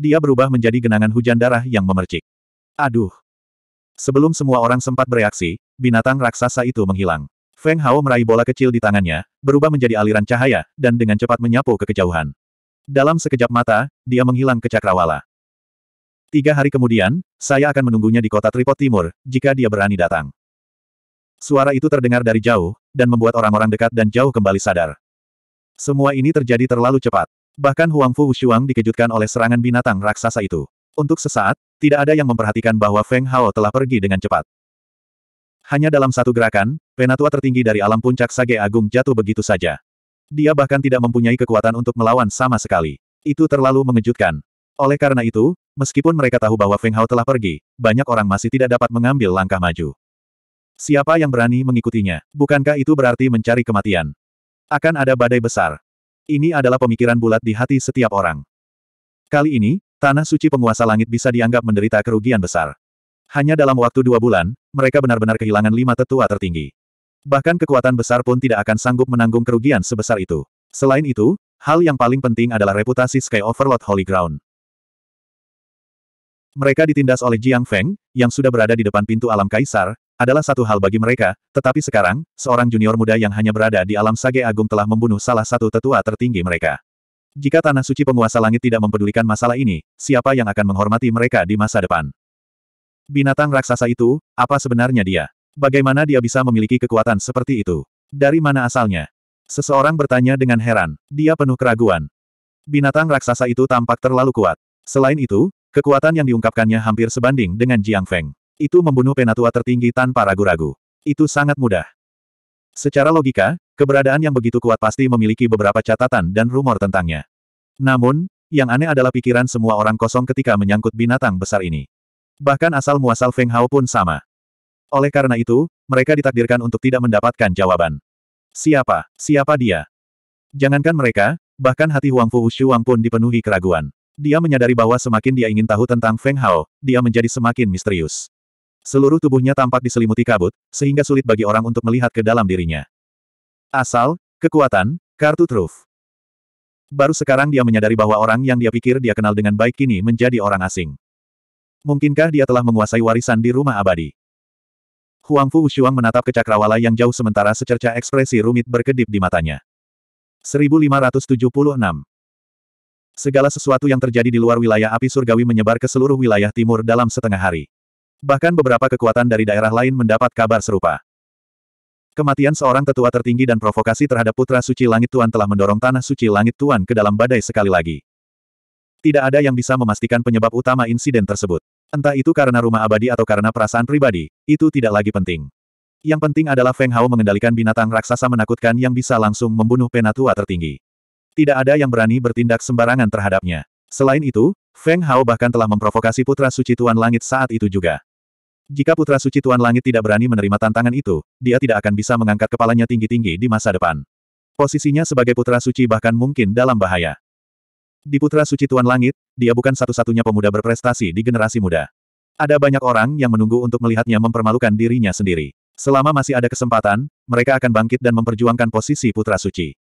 A: Dia berubah menjadi genangan hujan darah yang memercik. Aduh! Sebelum semua orang sempat bereaksi, binatang raksasa itu menghilang. Feng Hao meraih bola kecil di tangannya, berubah menjadi aliran cahaya, dan dengan cepat menyapu ke kejauhan. Dalam sekejap mata, dia menghilang ke cakrawala. Tiga hari kemudian, saya akan menunggunya di kota Tripod Timur, jika dia berani datang. Suara itu terdengar dari jauh, dan membuat orang-orang dekat dan jauh kembali sadar. Semua ini terjadi terlalu cepat. Bahkan Huang Fu Wushuang dikejutkan oleh serangan binatang raksasa itu. Untuk sesaat, tidak ada yang memperhatikan bahwa Feng Hao telah pergi dengan cepat. Hanya dalam satu gerakan, penatua tertinggi dari alam puncak Sage Agung jatuh begitu saja. Dia bahkan tidak mempunyai kekuatan untuk melawan sama sekali. Itu terlalu mengejutkan. Oleh karena itu, meskipun mereka tahu bahwa Feng Hao telah pergi, banyak orang masih tidak dapat mengambil langkah maju. Siapa yang berani mengikutinya? Bukankah itu berarti mencari kematian? Akan ada badai besar. Ini adalah pemikiran bulat di hati setiap orang. Kali ini, tanah suci penguasa langit bisa dianggap menderita kerugian besar. Hanya dalam waktu dua bulan, mereka benar-benar kehilangan lima tetua tertinggi. Bahkan kekuatan besar pun tidak akan sanggup menanggung kerugian sebesar itu. Selain itu, hal yang paling penting adalah reputasi Sky Overlord Holy Ground. Mereka ditindas oleh Jiang Feng, yang sudah berada di depan pintu alam kaisar, adalah satu hal bagi mereka, tetapi sekarang, seorang junior muda yang hanya berada di alam sage agung telah membunuh salah satu tetua tertinggi mereka. Jika tanah suci penguasa langit tidak mempedulikan masalah ini, siapa yang akan menghormati mereka di masa depan? Binatang raksasa itu, apa sebenarnya dia? Bagaimana dia bisa memiliki kekuatan seperti itu? Dari mana asalnya? Seseorang bertanya dengan heran. Dia penuh keraguan. Binatang raksasa itu tampak terlalu kuat. Selain itu, kekuatan yang diungkapkannya hampir sebanding dengan Jiang Feng. Itu membunuh penatua tertinggi tanpa ragu-ragu. Itu sangat mudah. Secara logika, keberadaan yang begitu kuat pasti memiliki beberapa catatan dan rumor tentangnya. Namun, yang aneh adalah pikiran semua orang kosong ketika menyangkut binatang besar ini. Bahkan asal-muasal Feng Hao pun sama. Oleh karena itu, mereka ditakdirkan untuk tidak mendapatkan jawaban. Siapa? Siapa dia? Jangankan mereka, bahkan hati Huang Fu Shuang pun dipenuhi keraguan. Dia menyadari bahwa semakin dia ingin tahu tentang Feng Hao, dia menjadi semakin misterius. Seluruh tubuhnya tampak diselimuti kabut, sehingga sulit bagi orang untuk melihat ke dalam dirinya. Asal, kekuatan, kartu truf. Baru sekarang dia menyadari bahwa orang yang dia pikir dia kenal dengan baik kini menjadi orang asing. Mungkinkah dia telah menguasai warisan di rumah abadi? Huang Fu Shuang menatap ke cakrawala yang jauh sementara secerca ekspresi rumit berkedip di matanya. 1576 Segala sesuatu yang terjadi di luar wilayah api surgawi menyebar ke seluruh wilayah timur dalam setengah hari. Bahkan beberapa kekuatan dari daerah lain mendapat kabar serupa. Kematian seorang tetua tertinggi dan provokasi terhadap putra suci langit Tuan telah mendorong tanah suci langit Tuan ke dalam badai sekali lagi. Tidak ada yang bisa memastikan penyebab utama insiden tersebut. Entah itu karena rumah abadi atau karena perasaan pribadi, itu tidak lagi penting. Yang penting adalah Feng Hao mengendalikan binatang raksasa menakutkan yang bisa langsung membunuh penatua tertinggi. Tidak ada yang berani bertindak sembarangan terhadapnya. Selain itu, Feng Hao bahkan telah memprovokasi Putra Suci Tuan Langit saat itu juga. Jika Putra Suci Tuan Langit tidak berani menerima tantangan itu, dia tidak akan bisa mengangkat kepalanya tinggi-tinggi di masa depan. Posisinya sebagai Putra Suci bahkan mungkin dalam bahaya. Di Putra Suci Tuan Langit, dia bukan satu-satunya pemuda berprestasi di generasi muda. Ada banyak orang yang menunggu untuk melihatnya mempermalukan dirinya sendiri. Selama masih ada kesempatan, mereka akan bangkit dan memperjuangkan posisi Putra Suci.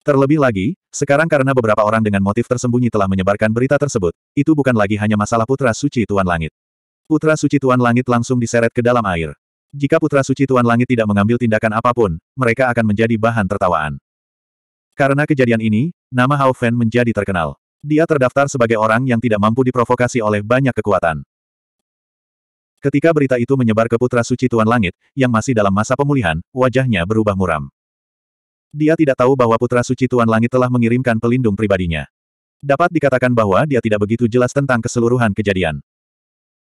A: Terlebih lagi, sekarang karena beberapa orang dengan motif tersembunyi telah menyebarkan berita tersebut, itu bukan lagi hanya masalah Putra Suci Tuan Langit. Putra Suci Tuan Langit langsung diseret ke dalam air. Jika Putra Suci Tuan Langit tidak mengambil tindakan apa pun, mereka akan menjadi bahan tertawaan. Karena kejadian ini, nama Hao Fen menjadi terkenal. Dia terdaftar sebagai orang yang tidak mampu diprovokasi oleh banyak kekuatan. Ketika berita itu menyebar ke Putra Suci Tuan Langit, yang masih dalam masa pemulihan, wajahnya berubah muram. Dia tidak tahu bahwa Putra Suci Tuan Langit telah mengirimkan pelindung pribadinya. Dapat dikatakan bahwa dia tidak begitu jelas tentang keseluruhan kejadian.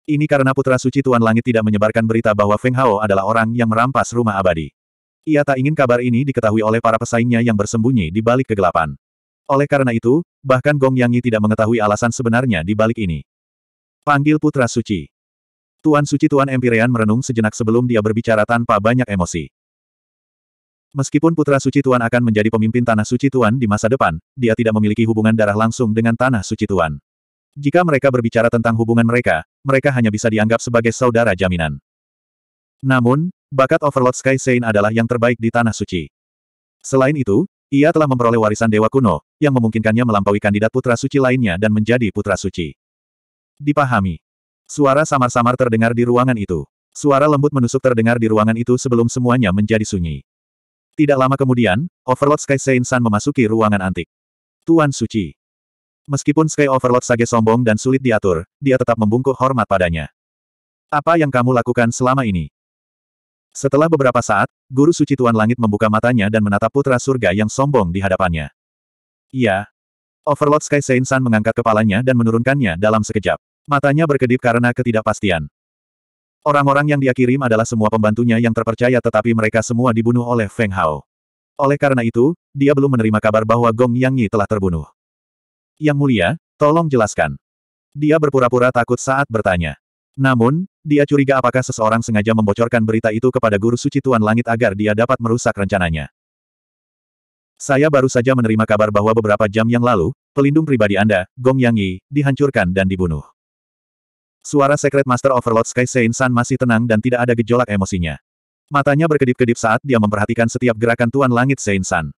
A: Ini karena Putra Suci Tuan Langit tidak menyebarkan berita bahwa Feng Hao adalah orang yang merampas rumah abadi. Ia tak ingin kabar ini diketahui oleh para pesaingnya yang bersembunyi di balik kegelapan. Oleh karena itu, bahkan Gong Yang Yi tidak mengetahui alasan sebenarnya di balik ini. Panggil Putra Suci. Tuan Suci Tuan Empyrean merenung sejenak sebelum dia berbicara tanpa banyak emosi. Meskipun Putra Suci Tuan akan menjadi pemimpin Tanah Suci Tuan di masa depan, dia tidak memiliki hubungan darah langsung dengan Tanah Suci Tuan. Jika mereka berbicara tentang hubungan mereka, mereka hanya bisa dianggap sebagai saudara jaminan. Namun, Bakat Overlord Sky Saint adalah yang terbaik di Tanah Suci. Selain itu, ia telah memperoleh warisan Dewa Kuno, yang memungkinkannya melampaui kandidat Putra Suci lainnya dan menjadi Putra Suci. Dipahami. Suara samar-samar terdengar di ruangan itu. Suara lembut menusuk terdengar di ruangan itu sebelum semuanya menjadi sunyi. Tidak lama kemudian, Overlord Sky Saint San memasuki ruangan antik. Tuan Suci. Meskipun Sky Overlord Sage sombong dan sulit diatur, dia tetap membungkuk hormat padanya. Apa yang kamu lakukan selama ini? Setelah beberapa saat, Guru Suci Tuan Langit membuka matanya dan menatap putra surga yang sombong di hadapannya. Iya. Overlord Sky Saint San mengangkat kepalanya dan menurunkannya dalam sekejap. Matanya berkedip karena ketidakpastian. Orang-orang yang dia kirim adalah semua pembantunya yang terpercaya tetapi mereka semua dibunuh oleh Feng Hao. Oleh karena itu, dia belum menerima kabar bahwa Gong Yang Yi telah terbunuh. Yang mulia, tolong jelaskan. Dia berpura-pura takut saat bertanya. Namun, dia curiga apakah seseorang sengaja membocorkan berita itu kepada Guru Suci Tuan Langit agar dia dapat merusak rencananya. Saya baru saja menerima kabar bahwa beberapa jam yang lalu, pelindung pribadi Anda, Gong Yang Yi, dihancurkan dan dibunuh. Suara Secret Master Overlord Sky Saint San masih tenang dan tidak ada gejolak emosinya. Matanya berkedip-kedip saat dia memperhatikan setiap gerakan Tuan Langit Saint San.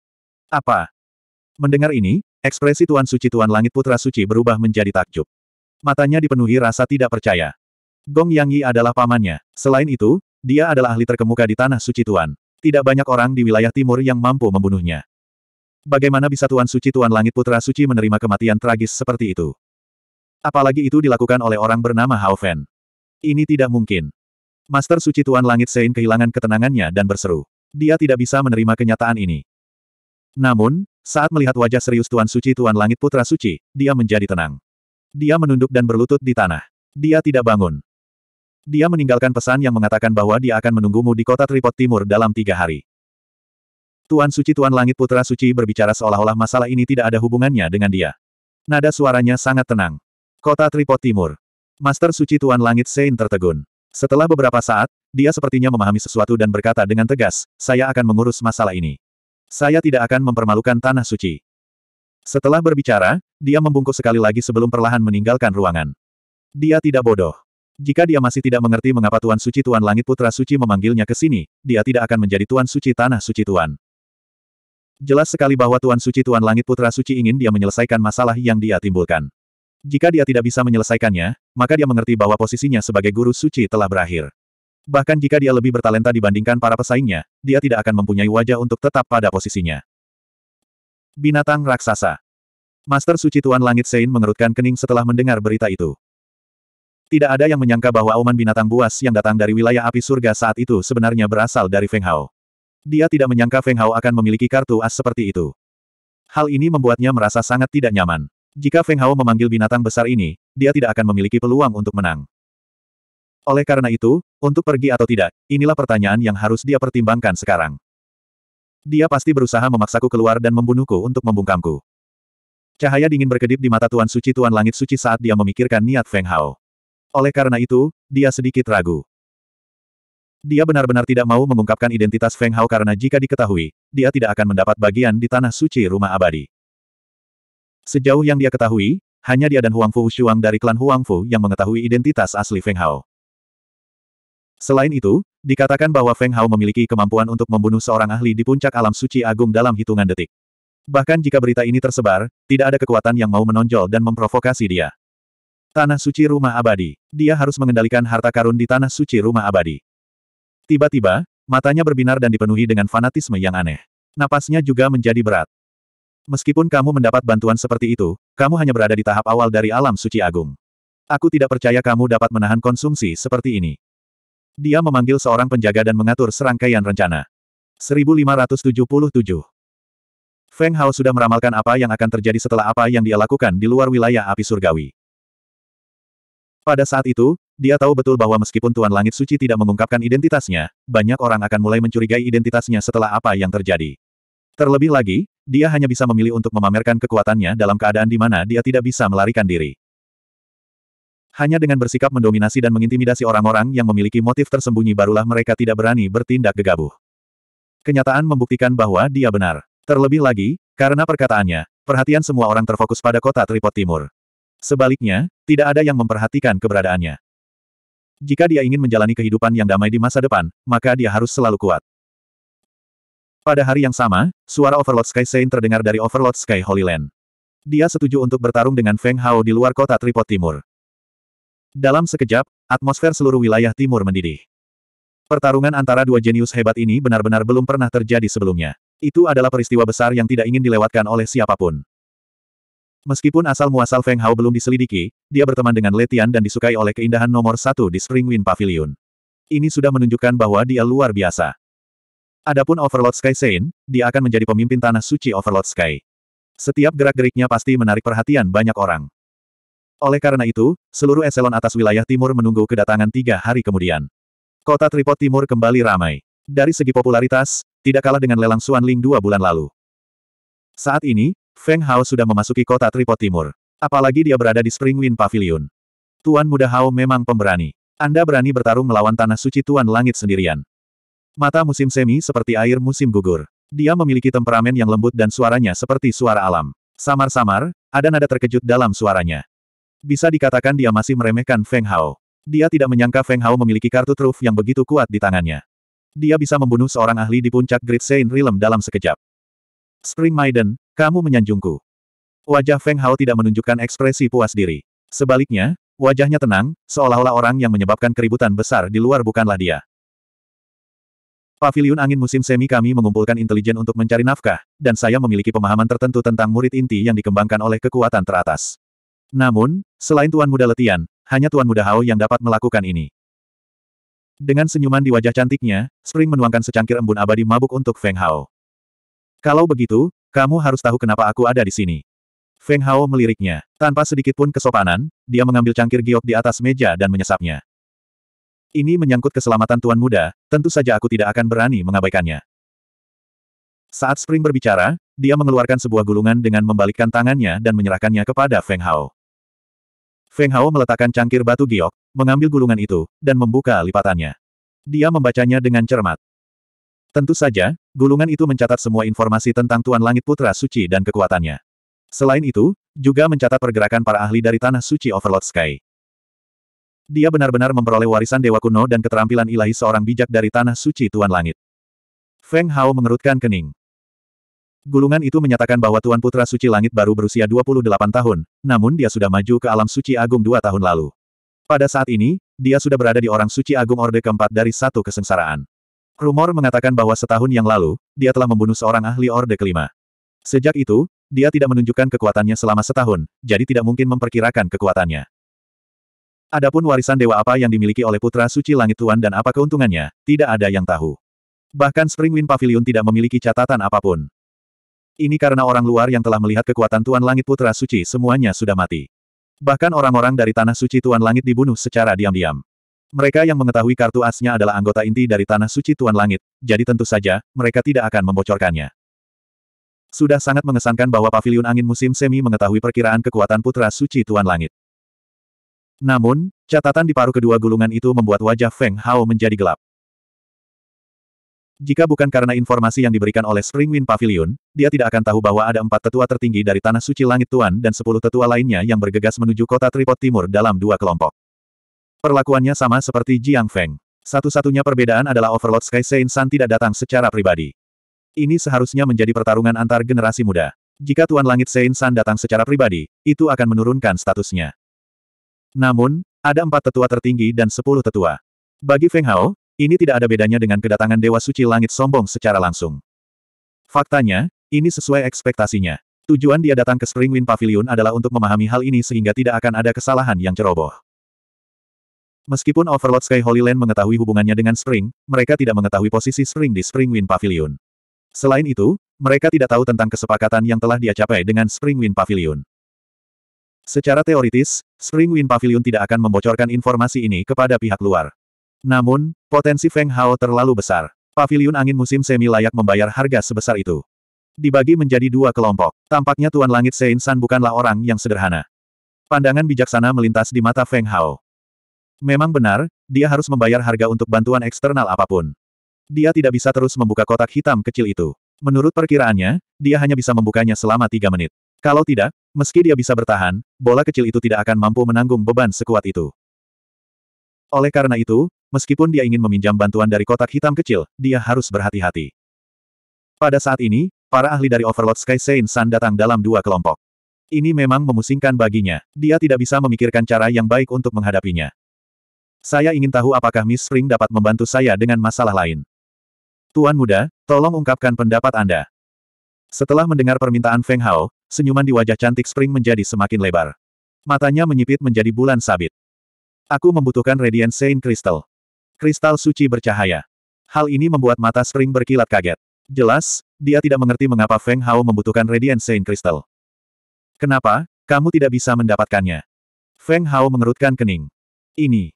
A: Apa? Mendengar ini, ekspresi Tuan Suci Tuan Langit Putra Suci berubah menjadi takjub. Matanya dipenuhi rasa tidak percaya. Gong Yang Yi adalah pamannya. Selain itu, dia adalah ahli terkemuka di Tanah Suci Tuan. Tidak banyak orang di wilayah timur yang mampu membunuhnya. Bagaimana bisa Tuan Suci Tuan Langit Putra Suci menerima kematian tragis seperti itu? Apalagi itu dilakukan oleh orang bernama Hao Fen. Ini tidak mungkin. Master Suci Tuan Langit Sein kehilangan ketenangannya dan berseru. Dia tidak bisa menerima kenyataan ini. Namun, saat melihat wajah serius Tuan Suci Tuan Langit Putra Suci, dia menjadi tenang. Dia menunduk dan berlutut di tanah. Dia tidak bangun. Dia meninggalkan pesan yang mengatakan bahwa dia akan menunggumu di kota Tripod Timur dalam tiga hari. Tuan Suci Tuan Langit Putra Suci berbicara seolah-olah masalah ini tidak ada hubungannya dengan dia. Nada suaranya sangat tenang. Kota Tripod Timur. Master Suci Tuan Langit Sein tertegun. Setelah beberapa saat, dia sepertinya memahami sesuatu dan berkata dengan tegas, saya akan mengurus masalah ini. Saya tidak akan mempermalukan Tanah Suci. Setelah berbicara, dia membungkuk sekali lagi sebelum perlahan meninggalkan ruangan. Dia tidak bodoh. Jika dia masih tidak mengerti mengapa Tuan Suci Tuan Langit Putra Suci memanggilnya ke sini, dia tidak akan menjadi Tuan Suci Tanah Suci Tuan. Jelas sekali bahwa Tuan Suci Tuan Langit Putra Suci ingin dia menyelesaikan masalah yang dia timbulkan. Jika dia tidak bisa menyelesaikannya, maka dia mengerti bahwa posisinya sebagai guru suci telah berakhir. Bahkan jika dia lebih bertalenta dibandingkan para pesaingnya, dia tidak akan mempunyai wajah untuk tetap pada posisinya. Binatang raksasa. Master Suci Tuan Langit Sein mengerutkan kening setelah mendengar berita itu. Tidak ada yang menyangka bahwa auman binatang buas yang datang dari wilayah api surga saat itu sebenarnya berasal dari Feng Hao. Dia tidak menyangka Feng Hao akan memiliki kartu as seperti itu. Hal ini membuatnya merasa sangat tidak nyaman. Jika Feng Hao memanggil binatang besar ini, dia tidak akan memiliki peluang untuk menang. Oleh karena itu, untuk pergi atau tidak, inilah pertanyaan yang harus dia pertimbangkan sekarang. Dia pasti berusaha memaksaku keluar dan membunuhku untuk membungkamku. Cahaya dingin berkedip di mata Tuan Suci Tuan Langit Suci saat dia memikirkan niat Feng Hao. Oleh karena itu, dia sedikit ragu. Dia benar-benar tidak mau mengungkapkan identitas Feng Hao karena jika diketahui, dia tidak akan mendapat bagian di tanah suci rumah abadi. Sejauh yang dia ketahui, hanya dia dan Huang Fu Shuang dari klan Huang Fu yang mengetahui identitas asli Feng Hao. Selain itu, dikatakan bahwa Feng Hao memiliki kemampuan untuk membunuh seorang ahli di puncak alam suci agung dalam hitungan detik. Bahkan jika berita ini tersebar, tidak ada kekuatan yang mau menonjol dan memprovokasi dia. Tanah suci rumah abadi. Dia harus mengendalikan harta karun di tanah suci rumah abadi. Tiba-tiba, matanya berbinar dan dipenuhi dengan fanatisme yang aneh. Napasnya juga menjadi berat. Meskipun kamu mendapat bantuan seperti itu, kamu hanya berada di tahap awal dari alam suci agung. Aku tidak percaya kamu dapat menahan konsumsi seperti ini. Dia memanggil seorang penjaga dan mengatur serangkaian rencana. 1577 Feng Hao sudah meramalkan apa yang akan terjadi setelah apa yang dia lakukan di luar wilayah api surgawi. Pada saat itu, dia tahu betul bahwa meskipun Tuan Langit Suci tidak mengungkapkan identitasnya, banyak orang akan mulai mencurigai identitasnya setelah apa yang terjadi. Terlebih lagi, dia hanya bisa memilih untuk memamerkan kekuatannya dalam keadaan di mana dia tidak bisa melarikan diri. Hanya dengan bersikap mendominasi dan mengintimidasi orang-orang yang memiliki motif tersembunyi barulah mereka tidak berani bertindak gegabah. Kenyataan membuktikan bahwa dia benar. Terlebih lagi, karena perkataannya, perhatian semua orang terfokus pada kota Tripod Timur. Sebaliknya, tidak ada yang memperhatikan keberadaannya. Jika dia ingin menjalani kehidupan yang damai di masa depan, maka dia harus selalu kuat. Pada hari yang sama, suara Overlord Sky Saint terdengar dari Overlord Sky Holy Land. Dia setuju untuk bertarung dengan Feng Hao di luar kota Tripod Timur. Dalam sekejap, atmosfer seluruh wilayah timur mendidih. Pertarungan antara dua jenius hebat ini benar-benar belum pernah terjadi sebelumnya. Itu adalah peristiwa besar yang tidak ingin dilewatkan oleh siapa pun. Meskipun asal-muasal Feng Hao belum diselidiki, dia berteman dengan Letian dan disukai oleh keindahan nomor satu di Springwind Pavilion. Ini sudah menunjukkan bahwa dia luar biasa. Adapun Overlord Sky Saint, dia akan menjadi pemimpin tanah suci Overlord Sky. Setiap gerak-geriknya pasti menarik perhatian banyak orang. Oleh karena itu, seluruh eselon atas wilayah timur menunggu kedatangan tiga hari kemudian. Kota Tripod Timur kembali ramai. Dari segi popularitas, tidak kalah dengan lelang Suan Ling dua bulan lalu. Saat ini, Feng Hao sudah memasuki kota Tripod Timur. Apalagi dia berada di Springwind Pavilion. Tuan Muda Hao memang pemberani. Anda berani bertarung melawan tanah suci Tuan Langit sendirian. Mata musim semi seperti air musim gugur. Dia memiliki temperamen yang lembut dan suaranya seperti suara alam. Samar-samar, ada nada terkejut dalam suaranya. Bisa dikatakan dia masih meremehkan Feng Hao. Dia tidak menyangka Feng Hao memiliki kartu truf yang begitu kuat di tangannya. Dia bisa membunuh seorang ahli di puncak Great Saint Realm dalam sekejap. Spring Maiden, kamu menyanjungku. Wajah Feng Hao tidak menunjukkan ekspresi puas diri. Sebaliknya, wajahnya tenang, seolah-olah orang yang menyebabkan keributan besar di luar bukanlah dia. Paviliun angin musim semi kami mengumpulkan intelijen untuk mencari nafkah, dan saya memiliki pemahaman tertentu tentang murid inti yang dikembangkan oleh kekuatan teratas. Namun, selain Tuan Muda Letian, hanya Tuan Muda Hao yang dapat melakukan ini. Dengan senyuman di wajah cantiknya, Spring menuangkan secangkir embun abadi mabuk untuk Feng Hao. Kalau begitu, kamu harus tahu kenapa aku ada di sini. Feng Hao meliriknya. Tanpa sedikit pun kesopanan, dia mengambil cangkir giok di atas meja dan menyesapnya. Ini menyangkut keselamatan Tuan Muda, tentu saja aku tidak akan berani mengabaikannya. Saat Spring berbicara, dia mengeluarkan sebuah gulungan dengan membalikkan tangannya dan menyerahkannya kepada Feng Hao. Feng Hao meletakkan cangkir batu giok, mengambil gulungan itu, dan membuka lipatannya. Dia membacanya dengan cermat. Tentu saja, gulungan itu mencatat semua informasi tentang Tuan Langit Putra Suci dan kekuatannya. Selain itu, juga mencatat pergerakan para ahli dari Tanah Suci Overlord Sky. Dia benar-benar memperoleh warisan Dewa Kuno dan keterampilan ilahi seorang bijak dari Tanah Suci Tuan Langit. Feng Hao mengerutkan kening. Gulungan itu menyatakan bahwa Tuan Putra Suci Langit baru berusia 28 tahun, namun dia sudah maju ke alam suci agung dua tahun lalu. Pada saat ini, dia sudah berada di orang suci agung Orde keempat dari satu kesengsaraan. Rumor mengatakan bahwa setahun yang lalu, dia telah membunuh seorang ahli Orde kelima. Sejak itu, dia tidak menunjukkan kekuatannya selama setahun, jadi tidak mungkin memperkirakan kekuatannya. Adapun warisan dewa apa yang dimiliki oleh Putra Suci Langit Tuan dan apa keuntungannya, tidak ada yang tahu. Bahkan Spring Wind Pavilion tidak memiliki catatan apa pun. Ini karena orang luar yang telah melihat kekuatan Tuan Langit Putra Suci semuanya sudah mati. Bahkan orang-orang dari Tanah Suci Tuan Langit dibunuh secara diam-diam. Mereka yang mengetahui kartu asnya adalah anggota inti dari Tanah Suci Tuan Langit, jadi tentu saja, mereka tidak akan membocorkannya. Sudah sangat mengesankan bahwa Paviliun Angin Musim Semi mengetahui perkiraan kekuatan Putra Suci Tuan Langit. Namun, catatan di paruh kedua gulungan itu membuat wajah Feng Hao menjadi gelap. Jika bukan karena informasi yang diberikan oleh Spring Wind Pavilion, dia tidak akan tahu bahwa ada empat tetua tertinggi dari Tanah Suci Langit Tuan dan sepuluh tetua lainnya yang bergegas menuju kota Tripod Timur dalam dua kelompok. Perlakuannya sama seperti Jiang Feng. Satu-satunya perbedaan adalah Overlord Sky Sein San tidak datang secara pribadi. Ini seharusnya menjadi pertarungan antar generasi muda. Jika Tuan Langit Sein San datang secara pribadi, itu akan menurunkan statusnya. Namun, ada empat tetua tertinggi dan sepuluh tetua. Bagi Feng Hao, ini tidak ada bedanya dengan kedatangan Dewa Suci Langit sombong secara langsung. Faktanya, ini sesuai ekspektasinya. Tujuan dia datang ke Spring Wind Pavilion adalah untuk memahami hal ini sehingga tidak akan ada kesalahan yang ceroboh. Meskipun Overlord Sky Holy Land mengetahui hubungannya dengan Spring, mereka tidak mengetahui posisi Spring di Spring Wind Pavilion. Selain itu, mereka tidak tahu tentang kesepakatan yang telah dia capai dengan Spring Wind Pavilion. Secara teoritis, Spring Wind Pavilion tidak akan membocorkan informasi ini kepada pihak luar. Namun, potensi Feng Hao terlalu besar. Pavilion angin musim semi layak membayar harga sebesar itu. Dibagi menjadi dua kelompok. Tampaknya Tuan Langit Sein San bukanlah orang yang sederhana. Pandangan bijaksana melintas di mata Feng Hao. Memang benar, dia harus membayar harga untuk bantuan eksternal apa pun. Dia tidak bisa terus membuka kotak hitam kecil itu. Menurut perkiraannya, dia hanya bisa membukanya selama tiga menit. Kalau tidak, meski dia bisa bertahan, bola kecil itu tidak akan mampu menanggung beban sekuat itu. Oleh karena itu, meskipun dia ingin meminjam bantuan dari kotak hitam kecil, dia harus berhati-hati. Pada saat ini, para ahli dari Overlord Sky Saint Sun datang dalam dua kelompok. Ini memang memusingkan baginya. Dia tidak bisa memikirkan cara yang baik untuk menghadapinya. Saya ingin tahu apakah Miss Spring dapat membantu saya dengan masalah lain. Tuan muda, tolong ungkapkan pendapat Anda. Setelah mendengar permintaan Feng Hao, senyuman di wajah cantik Spring menjadi semakin lebar. Matanya menyipit menjadi bulan sabit. Aku membutuhkan Radiant Saint Crystal. Kristal suci bercahaya. Hal ini membuat mata Spring berkilat kaget. Jelas, dia tidak mengerti mengapa Feng Hao membutuhkan Radiant Saint Crystal. Kenapa, kamu tidak bisa mendapatkannya? Feng Hao mengerutkan kening. Ini.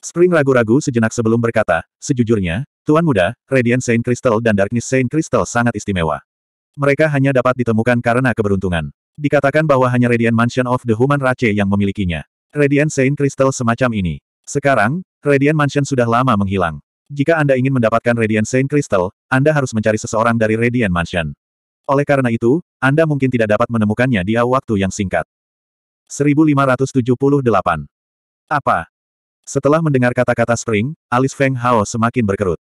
A: Spring ragu-ragu sejenak sebelum berkata, sejujurnya, Tuan Muda, Radiant Saint Crystal dan Darkness Saint Crystal sangat istimewa. Mereka hanya dapat ditemukan karena keberuntungan. Dikatakan bahwa hanya Radiant Mansion of the Human Rache yang memilikinya. Radiant Saint Crystal semacam ini. Sekarang, Radiant Mansion sudah lama menghilang. Jika Anda ingin mendapatkan Radiant Saint Crystal, Anda harus mencari seseorang dari Radiant Mansion. Oleh karena itu, Anda mungkin tidak dapat menemukannya di waktu yang singkat. 1578. Apa? Setelah mendengar kata-kata Spring, alis Feng Hao semakin berkerut.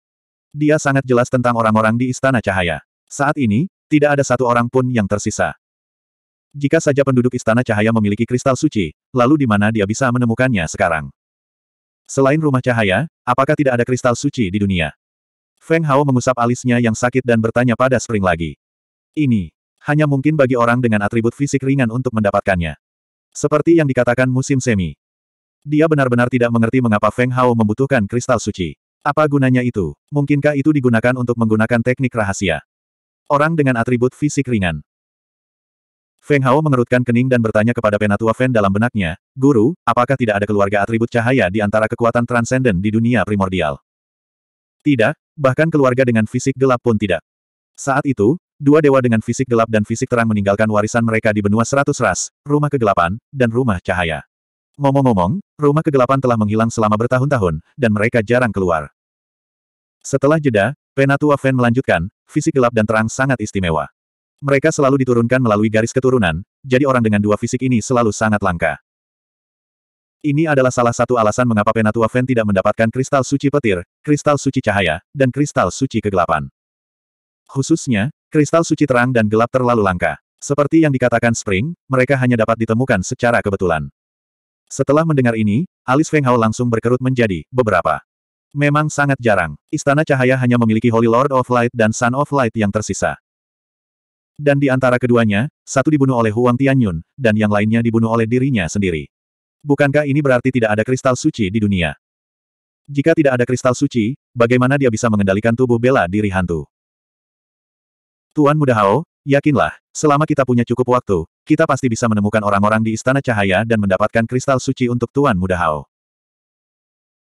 A: Dia sangat jelas tentang orang-orang di Istana Cahaya. Saat ini, tidak ada satu orang pun yang tersisa. Jika saja penduduk Istana Cahaya memiliki kristal suci, lalu di mana dia bisa menemukannya sekarang? Selain rumah cahaya, apakah tidak ada kristal suci di dunia? Feng Hao mengusap alisnya yang sakit dan bertanya pada Spring lagi. Ini, hanya mungkin bagi orang dengan atribut fisik ringan untuk mendapatkannya. Seperti yang dikatakan musim semi. Dia benar-benar tidak mengerti mengapa Feng Hao membutuhkan kristal suci. Apa gunanya itu? Mungkinkah itu digunakan untuk menggunakan teknik rahasia? Orang dengan atribut fisik ringan. Feng Hao mengerutkan kening dan bertanya kepada penatua Fen dalam benaknya, Guru, apakah tidak ada keluarga atribut cahaya di antara kekuatan transenden di dunia primordial? Tidak, bahkan keluarga dengan fisik gelap pun tidak. Saat itu, dua dewa dengan fisik gelap dan fisik terang meninggalkan warisan mereka di benua seratus ras, rumah kegelapan, dan rumah cahaya. Ngomong-ngomong, rumah kegelapan telah menghilang selama bertahun-tahun, dan mereka jarang keluar. Setelah jeda, Penatua Fen melanjutkan, fisik gelap dan terang sangat istimewa. Mereka selalu diturunkan melalui garis keturunan, jadi orang dengan dua fisik ini selalu sangat langka. Ini adalah salah satu alasan mengapa Penatua Fen tidak mendapatkan kristal suci petir, kristal suci cahaya, dan kristal suci kegelapan. Khususnya, kristal suci terang dan gelap terlalu langka. Seperti yang dikatakan Spring, mereka hanya dapat ditemukan secara kebetulan. Setelah mendengar ini, alis Feng Hao langsung berkerut menjadi beberapa. Memang sangat jarang. Istana Cahaya hanya memiliki Holy Lord of Light dan Sun of Light yang tersisa. Dan di antara keduanya, satu dibunuh oleh Huang Tianyun, dan yang lainnya dibunuh oleh dirinya sendiri. Bukankah ini berarti tidak ada kristal suci di dunia? Jika tidak ada kristal suci, bagaimana dia bisa mengendalikan tubuh bela diri hantu? Tuan Muda Hao, yakinlah, selama kita punya cukup waktu, kita pasti bisa menemukan orang-orang di Istana Cahaya dan mendapatkan kristal suci untuk Tuan Muda Hao.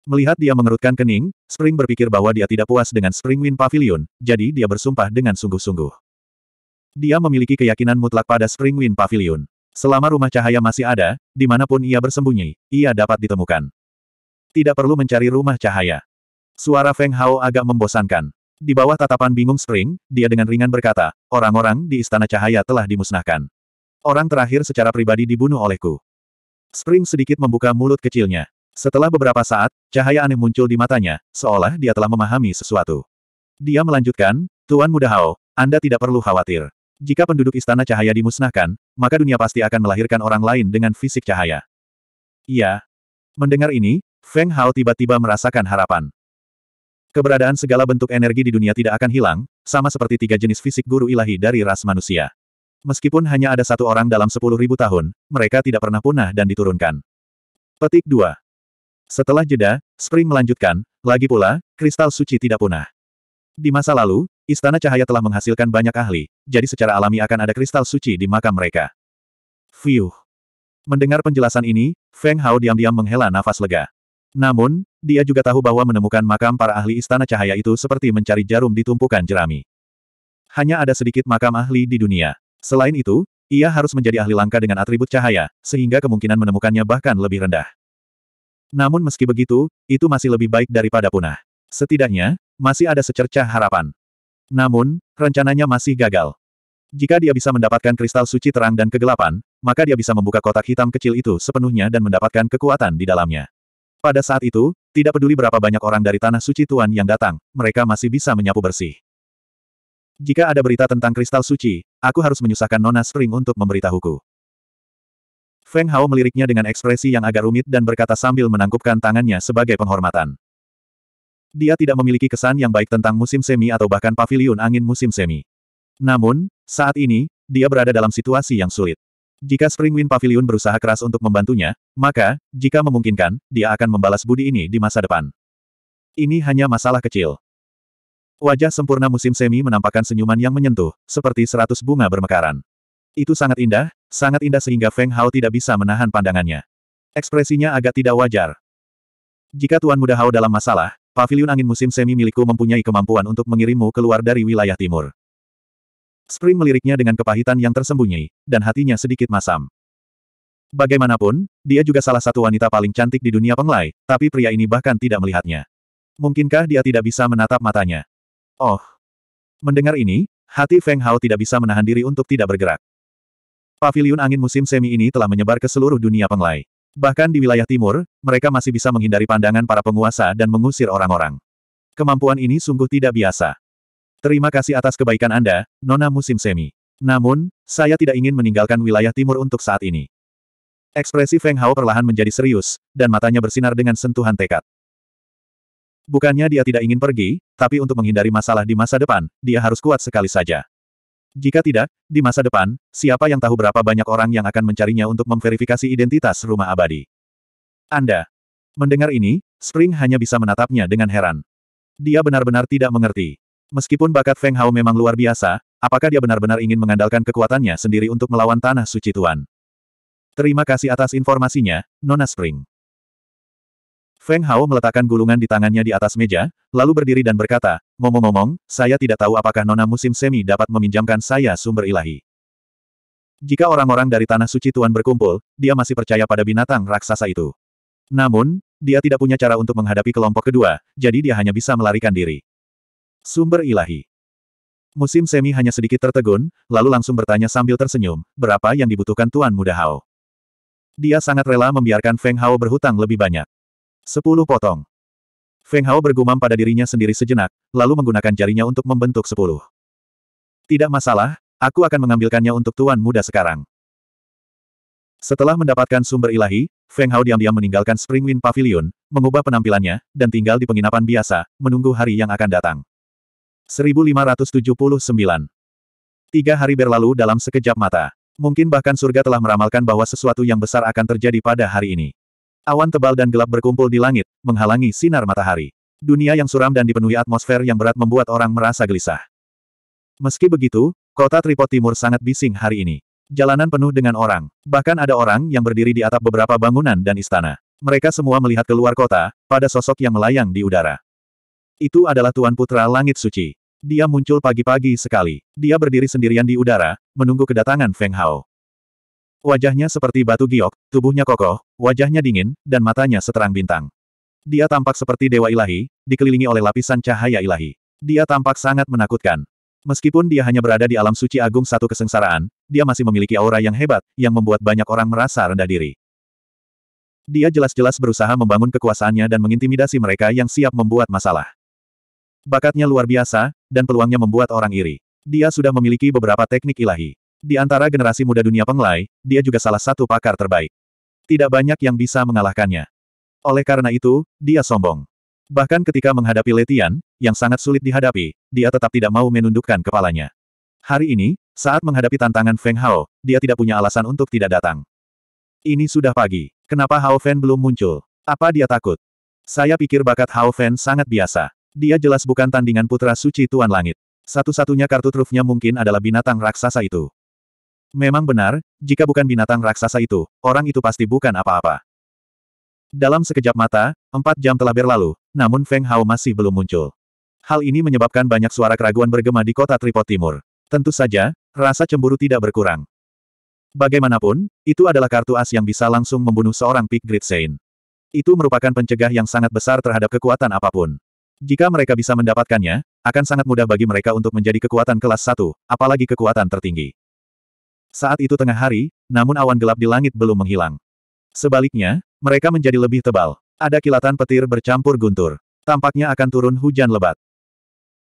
A: Melihat dia mengerutkan kening, Spring berpikir bahwa dia tidak puas dengan Spring Wind Pavilion, jadi dia bersumpah dengan sungguh-sungguh. Dia memiliki keyakinan mutlak pada Spring Wind Pavilion. Selama rumah cahaya masih ada, di mana pun ia bersembunyi, ia dapat ditemukan. Tidak perlu mencari rumah cahaya. Suara Feng Hao agak membosankan. Di bawah tatapan bingung Spring, dia dengan ringan berkata, orang-orang di Istana Cahaya telah dimusnahkan. Orang terakhir secara pribadi dibunuh olehku. Spring sedikit membuka mulut kecilnya. Setelah beberapa saat, cahaya aneh muncul di matanya, seolah dia telah memahami sesuatu. Dia melanjutkan, Tuan Muda Hao, Anda tidak perlu khawatir. Jika penduduk Istana Cahaya dimusnahkan, maka dunia pasti akan melahirkan orang lain dengan fisik cahaya. Iya. Mendengar ini, Feng Hao tiba-tiba merasakan harapan. Keberadaan segala bentuk energi di dunia tidak akan hilang, sama seperti tiga jenis fisik guru ilahi dari ras manusia. Meskipun hanya ada satu orang dalam sepuluh ribu tahun, mereka tidak pernah punah dan diturunkan. Petik 2. Setelah jeda, Spring melanjutkan, lagi pula, kristal suci tidak punah. Di masa lalu, Istana Cahaya telah menghasilkan banyak ahli, jadi secara alami akan ada kristal suci di makam mereka. Fiuh. Mendengar penjelasan ini, Feng Hao diam-diam menghela nafas lega. Namun, dia juga tahu bahwa menemukan makam para ahli Istana Cahaya itu seperti mencari jarum di tumpukan jerami. Hanya ada sedikit makam ahli di dunia. Selain itu, ia harus menjadi ahli langka dengan atribut cahaya, sehingga kemungkinan menemukannya bahkan lebih rendah. Namun meski begitu, itu masih lebih baik daripada punah. Setidaknya, masih ada secercah harapan. Namun, rencananya masih gagal. Jika dia bisa mendapatkan kristal suci terang dan kegelapan, maka dia bisa membuka kotak hitam kecil itu sepenuhnya dan mendapatkan kekuatan di dalamnya. Pada saat itu, tidak peduli berapa banyak orang dari tanah suci Tuan yang datang, mereka masih bisa menyapu bersih. Jika ada berita tentang kristal suci, aku harus menyusahkan Nona Spring untuk memberitahuku. Feng Hao meliriknya dengan ekspresi yang agak rumit dan berkata sambil menangkupkan tangannya sebagai penghormatan. Dia tidak memiliki kesan yang baik tentang musim semi atau bahkan pavilion angin musim semi. Namun, saat ini, dia berada dalam situasi yang sulit. Jika Spring Wind Pavilion berusaha keras untuk membantunya, maka, jika memungkinkan, dia akan membalas budi ini di masa depan. Ini hanya masalah kecil. Wajah sempurna musim semi menampakkan senyuman yang menyentuh, seperti seratus bunga bermekaran. Itu sangat indah, sangat indah sehingga Feng Hao tidak bisa menahan pandangannya. Ekspresinya agak tidak wajar. Jika Tuan Muda Hao dalam masalah, pavilion angin musim semi milikku mempunyai kemampuan untuk mengirimmu keluar dari wilayah timur. Spring meliriknya dengan kepahitan yang tersembunyi, dan hatinya sedikit masam. Bagaimanapun, dia juga salah satu wanita paling cantik di dunia penglai, tapi pria ini bahkan tidak melihatnya. Mungkinkah dia tidak bisa menatap matanya? Oh! Mendengar ini, hati Feng Hao tidak bisa menahan diri untuk tidak bergerak. Paviliun angin musim semi ini telah menyebar ke seluruh dunia penglai. Bahkan di wilayah timur, mereka masih bisa menghindari pandangan para penguasa dan mengusir orang-orang. Kemampuan ini sungguh tidak biasa. Terima kasih atas kebaikan Anda, Nona Musim Semi. Namun, saya tidak ingin meninggalkan wilayah timur untuk saat ini. Ekspresi Feng Hao perlahan menjadi serius, dan matanya bersinar dengan sentuhan tekad. Bukannya dia tidak ingin pergi, tapi untuk menghindari masalah di masa depan, dia harus kuat sekali saja. Jika tidak, di masa depan, siapa yang tahu berapa banyak orang yang akan mencarinya untuk memverifikasi identitas rumah abadi. Anda. Mendengar ini, Spring hanya bisa menatapnya dengan heran. Dia benar-benar tidak mengerti. Meskipun bakat Feng Hao memang luar biasa, apakah dia benar-benar ingin mengandalkan kekuatannya sendiri untuk melawan tanah suci Tuan? Terima kasih atas informasinya, Nona Spring. Feng Hao meletakkan gulungan di tangannya di atas meja, lalu berdiri dan berkata, ngomong-ngomong, saya tidak tahu apakah Nona Musim Semi dapat meminjamkan saya sumber ilahi. Jika orang-orang dari Tanah Suci Tuan berkumpul, dia masih percaya pada binatang raksasa itu. Namun, dia tidak punya cara untuk menghadapi kelompok kedua, jadi dia hanya bisa melarikan diri. Sumber ilahi. Musim Semi hanya sedikit tertegun, lalu langsung bertanya sambil tersenyum, berapa yang dibutuhkan Tuan Muda Hao? Dia sangat rela membiarkan Feng Hao berhutang lebih banyak. Sepuluh potong. Feng Hao bergumam pada dirinya sendiri sejenak, lalu menggunakan jarinya untuk membentuk sepuluh. Tidak masalah, aku akan mengambilkannya untuk tuan muda sekarang. Setelah mendapatkan sumber ilahi, Feng Hao diam-diam meninggalkan Spring Wind Pavilion, mengubah penampilannya, dan tinggal di penginapan biasa, menunggu hari yang akan datang. 1579. Tiga hari berlalu dalam sekejap mata. Mungkin bahkan surga telah meramalkan bahwa sesuatu yang besar akan terjadi pada hari ini. Awan tebal dan gelap berkumpul di langit, menghalangi sinar matahari. Dunia yang suram dan dipenuhi atmosfer yang berat membuat orang merasa gelisah. Meski begitu, kota Tripot Timur sangat bising hari ini. Jalanan penuh dengan orang. Bahkan ada orang yang berdiri di atap beberapa bangunan dan istana. Mereka semua melihat keluar kota, pada sosok yang melayang di udara. Itu adalah Tuan Putra Langit Suci. Dia muncul pagi-pagi sekali. Dia berdiri sendirian di udara, menunggu kedatangan Feng Hao. Wajahnya seperti batu giok, tubuhnya kokoh, wajahnya dingin, dan matanya seterang bintang. Dia tampak seperti dewa ilahi, dikelilingi oleh lapisan cahaya ilahi. Dia tampak sangat menakutkan. Meskipun dia hanya berada di alam suci agung satu kesengsaraan, dia masih memiliki aura yang hebat, yang membuat banyak orang merasa rendah diri. Dia jelas-jelas berusaha membangun kekuasaannya dan mengintimidasi mereka yang siap membuat masalah. Bakatnya luar biasa, dan peluangnya membuat orang iri. Dia sudah memiliki beberapa teknik ilahi. Di antara generasi muda dunia penglai, dia juga salah satu pakar terbaik. Tidak banyak yang bisa mengalahkannya. Oleh karena itu, dia sombong. Bahkan ketika menghadapi Letian, yang sangat sulit dihadapi, dia tetap tidak mau menundukkan kepalanya. Hari ini, saat menghadapi tantangan Feng Hao, dia tidak punya alasan untuk tidak datang. Ini sudah pagi. Kenapa Hao Fen belum muncul? Apa dia takut? Saya pikir bakat Hao Fen sangat biasa. Dia jelas bukan tandingan putra suci Tuan Langit. Satu-satunya kartu trufnya mungkin adalah binatang raksasa itu. Memang benar, jika bukan binatang raksasa itu, orang itu pasti bukan apa-apa. Dalam sekejap mata, empat jam telah berlalu, namun Feng Hao masih belum muncul. Hal ini menyebabkan banyak suara keraguan bergema di kota Tripot Timur. Tentu saja, rasa cemburu tidak berkurang. Bagaimanapun, itu adalah kartu as yang bisa langsung membunuh seorang Peak Great Saint. Itu merupakan pencegah yang sangat besar terhadap kekuatan apa pun. Jika mereka bisa mendapatkannya, akan sangat mudah bagi mereka untuk menjadi kekuatan kelas satu, apalagi kekuatan tertinggi. Saat itu tengah hari, namun awan gelap di langit belum menghilang. Sebaliknya, mereka menjadi lebih tebal. Ada kilatan petir bercampur guntur. Tampaknya akan turun hujan lebat.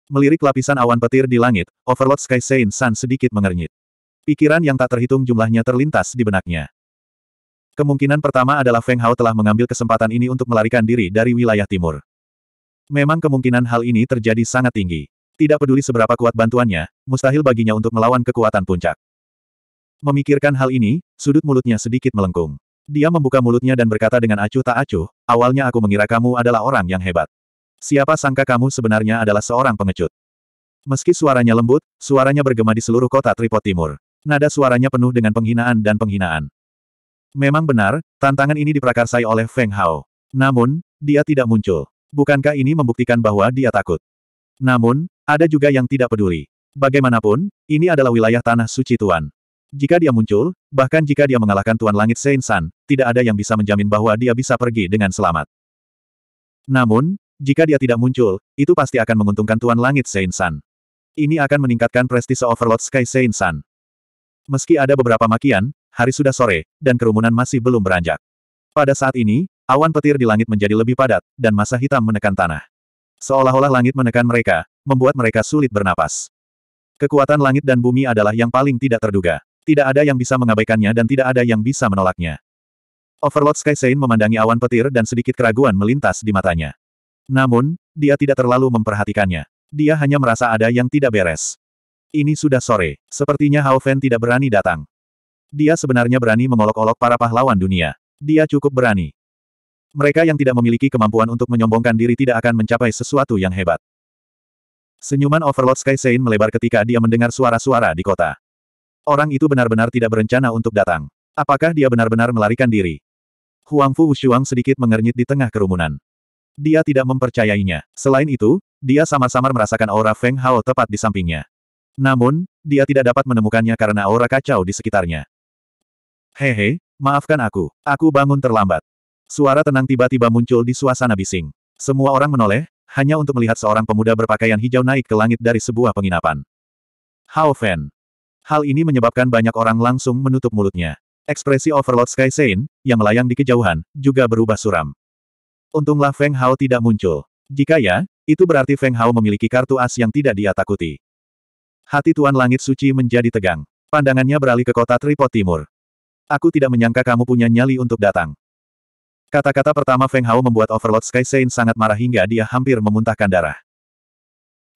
A: Melirik lapisan awan petir di langit, Overlord Sky Saint Sun sedikit mengernyit. Pikiran yang tak terhitung jumlahnya terlintas di benaknya. Kemungkinan pertama adalah Feng Hao telah mengambil kesempatan ini untuk melarikan diri dari wilayah timur. Memang kemungkinan hal ini terjadi sangat tinggi. Tidak peduli seberapa kuat bantuannya, mustahil baginya untuk melawan kekuatan puncak. Memikirkan hal ini, sudut mulutnya sedikit melengkung. Dia membuka mulutnya dan berkata dengan acuh tak acuh, awalnya aku mengira kamu adalah orang yang hebat. Siapa sangka kamu sebenarnya adalah seorang pengecut. Meski suaranya lembut, suaranya bergema di seluruh kota Tripot Timur. Nada suaranya penuh dengan penghinaan dan penghinaan. Memang benar, tantangan ini diprakarsai oleh Feng Hao. Namun, dia tidak muncul. Bukankah ini membuktikan bahwa dia takut? Namun, ada juga yang tidak peduli. Bagaimanapun, ini adalah wilayah tanah suci Tuan. Jika dia muncul, bahkan jika dia mengalahkan Tuan Langit Saint San, tidak ada yang bisa menjamin bahwa dia bisa pergi dengan selamat. Namun, jika dia tidak muncul, itu pasti akan menguntungkan Tuan Langit Saint San. Ini akan meningkatkan prestise Overlord Sky Saint San. Meski ada beberapa makian, hari sudah sore, dan kerumunan masih belum beranjak. Pada saat ini, awan petir di langit menjadi lebih padat, dan masa hitam menekan tanah. Seolah-olah langit menekan mereka, membuat mereka sulit bernapas. Kekuatan langit dan bumi adalah yang paling tidak terduga. Tidak ada yang bisa mengabaikannya dan tidak ada yang bisa menolaknya. Overlord Sky Saint memandangi awan petir dan sedikit keraguan melintas di matanya. Namun, dia tidak terlalu memperhatikannya. Dia hanya merasa ada yang tidak beres. Ini sudah sore. Sepertinya Hao Fen tidak berani datang. Dia sebenarnya berani mengolok-olok para pahlawan dunia. Dia cukup berani. Mereka yang tidak memiliki kemampuan untuk menyombongkan diri tidak akan mencapai sesuatu yang hebat. Senyuman Overlord Sky Saint melebar ketika dia mendengar suara-suara di kota. Orang itu benar-benar tidak berencana untuk datang. Apakah dia benar-benar melarikan diri? Huang Fu Wushuang sedikit mengernyit di tengah kerumunan. Dia tidak mempercayainya. Selain itu, dia samar-samar merasakan aura Feng Hao tepat di sampingnya. Namun, dia tidak dapat menemukannya karena aura kacau di sekitarnya. Hehe, maafkan aku. Aku bangun terlambat. Suara tenang tiba-tiba muncul di suasana bising. Semua orang menoleh, hanya untuk melihat seorang pemuda berpakaian hijau naik ke langit dari sebuah penginapan. Hao Fen. Hal ini menyebabkan banyak orang langsung menutup mulutnya. Ekspresi Overlord Sky Saint, yang melayang di kejauhan, juga berubah suram. Untunglah Feng Hao tidak muncul. Jika ya, itu berarti Feng Hao memiliki kartu as yang tidak dia takuti. Hati Tuan Langit Suci menjadi tegang. Pandangannya beralih ke kota Tripod Timur. Aku tidak menyangka kamu punya nyali untuk datang. Kata-kata pertama Feng Hao membuat Overlord Sky Saint sangat marah hingga dia hampir memuntahkan darah.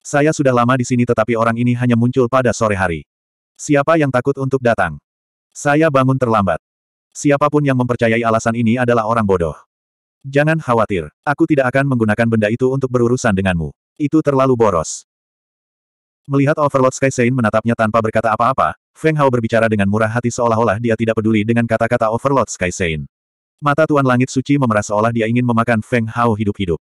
A: Saya sudah lama di sini tetapi orang ini hanya muncul pada sore hari. Siapa yang takut untuk datang? Saya bangun terlambat. Siapa pun yang mempercayai alasan ini adalah orang bodoh. Jangan khawatir, aku tidak akan menggunakan benda itu untuk berurusan denganmu. Itu terlalu boros. Melihat Overlord Sky Saint menatapnya tanpa berkata apa-apa, Feng Hao berbicara dengan murah hati seolah-olah dia tidak peduli dengan kata-kata Overlord Sky Saint. Mata Tuan Langit Suci memerah seolah dia ingin memakan Feng Hao hidup-hidup.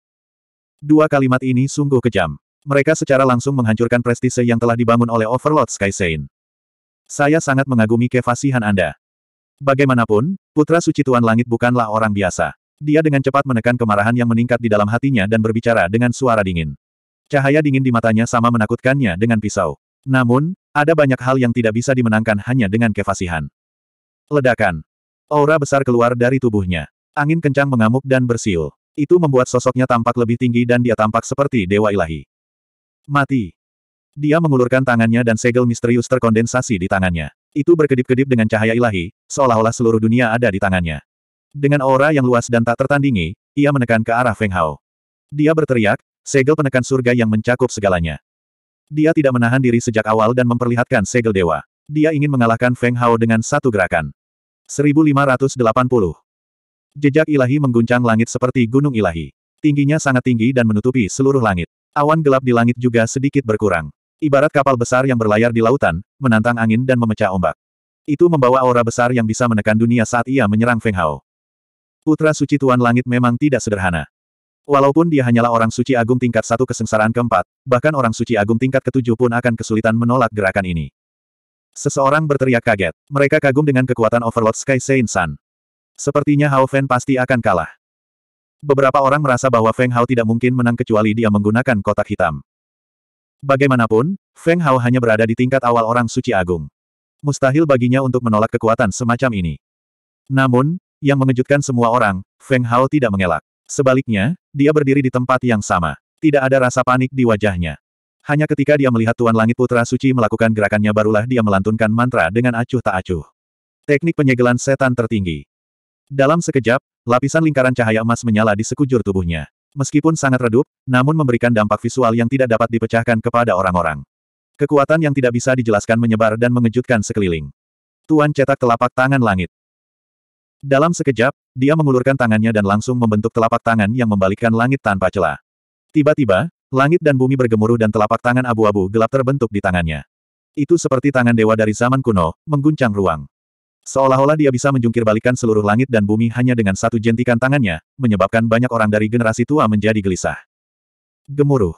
A: Dua kalimat ini sungguh kejam. Mereka secara langsung menghancurkan prestise yang telah dibangun oleh Overlord Sky Saint. Saya sangat mengagumi kefasihan Anda. Bagaimanapun, Putra Suci Tuan Langit bukanlah orang biasa. Dia dengan cepat menekan kemarahan yang meningkat di dalam hatinya dan berbicara dengan suara dingin. Cahaya dingin di matanya sama menakutkannya dengan pisau. Namun, ada banyak hal yang tidak bisa dimenangkan hanya dengan kefasihan. Ledakan. Aura besar keluar dari tubuhnya. Angin kencang mengamuk dan bersiul. Itu membuat sosoknya tampak lebih tinggi dan dia tampak seperti dewa ilahi. Mati. Dia mengulurkan tangannya dan segel misterius terkondensasi di tangannya. Itu berkedip-kedip dengan cahaya ilahi, seolah-olah seluruh dunia ada di tangannya. Dengan aura yang luas dan tak tertandingi, ia menekan ke arah Feng Hao. Dia berteriak, segel penekan surga yang mencakup segalanya. Dia tidak menahan diri sejak awal dan memperlihatkan segel dewa. Dia ingin mengalahkan Feng Hao dengan satu gerakan. 1580. Jejak ilahi mengguncang langit seperti gunung ilahi. Tingginya sangat tinggi dan menutupi seluruh langit. Awan gelap di langit juga sedikit berkurang. Ibarat kapal besar yang berlayar di lautan, menantang angin dan memecah ombak. Itu membawa aura besar yang bisa menekan dunia saat ia menyerang Feng Hao. Putra suci Tuan Langit memang tidak sederhana. Walaupun dia hanyalah orang suci agung tingkat satu kesengsaraan keempat, bahkan orang suci agung tingkat ketujuh pun akan kesulitan menolak gerakan ini. Seseorang berteriak kaget. Mereka kagum dengan kekuatan Overlord Sky Saint Sun. Sepertinya Hao Fen pasti akan kalah. Beberapa orang merasa bahwa Feng Hao tidak mungkin menang kecuali dia menggunakan kotak hitam. Bagaimanapun, Feng Hao hanya berada di tingkat awal orang suci agung. Mustahil baginya untuk menolak kekuatan semacam ini. Namun, yang mengejutkan semua orang, Feng Hao tidak mengelak. Sebaliknya, dia berdiri di tempat yang sama. Tidak ada rasa panik di wajahnya. Hanya ketika dia melihat Tuan Langit Putra Suci melakukan gerakannya barulah dia melantunkan mantra dengan acuh tak acuh. Teknik penyegelan setan tertinggi. Dalam sekejap, lapisan lingkaran cahaya emas menyala di sekujur tubuhnya. Meskipun sangat redup, namun memberikan dampak visual yang tidak dapat dipecahkan kepada orang-orang. Kekuatan yang tidak bisa dijelaskan menyebar dan mengejutkan sekeliling. Tuan cetak telapak tangan langit. Dalam sekejap, dia mengulurkan tangannya dan langsung membentuk telapak tangan yang membalikkan langit tanpa celah. Tiba-tiba, langit dan bumi bergemuruh dan telapak tangan abu-abu gelap terbentuk di tangannya. Itu seperti tangan dewa dari zaman kuno, mengguncang ruang. Seolah-olah dia bisa menjungkir balikan seluruh langit dan bumi hanya dengan satu jentikan tangannya, menyebabkan banyak orang dari generasi tua menjadi gelisah. Gemuruh.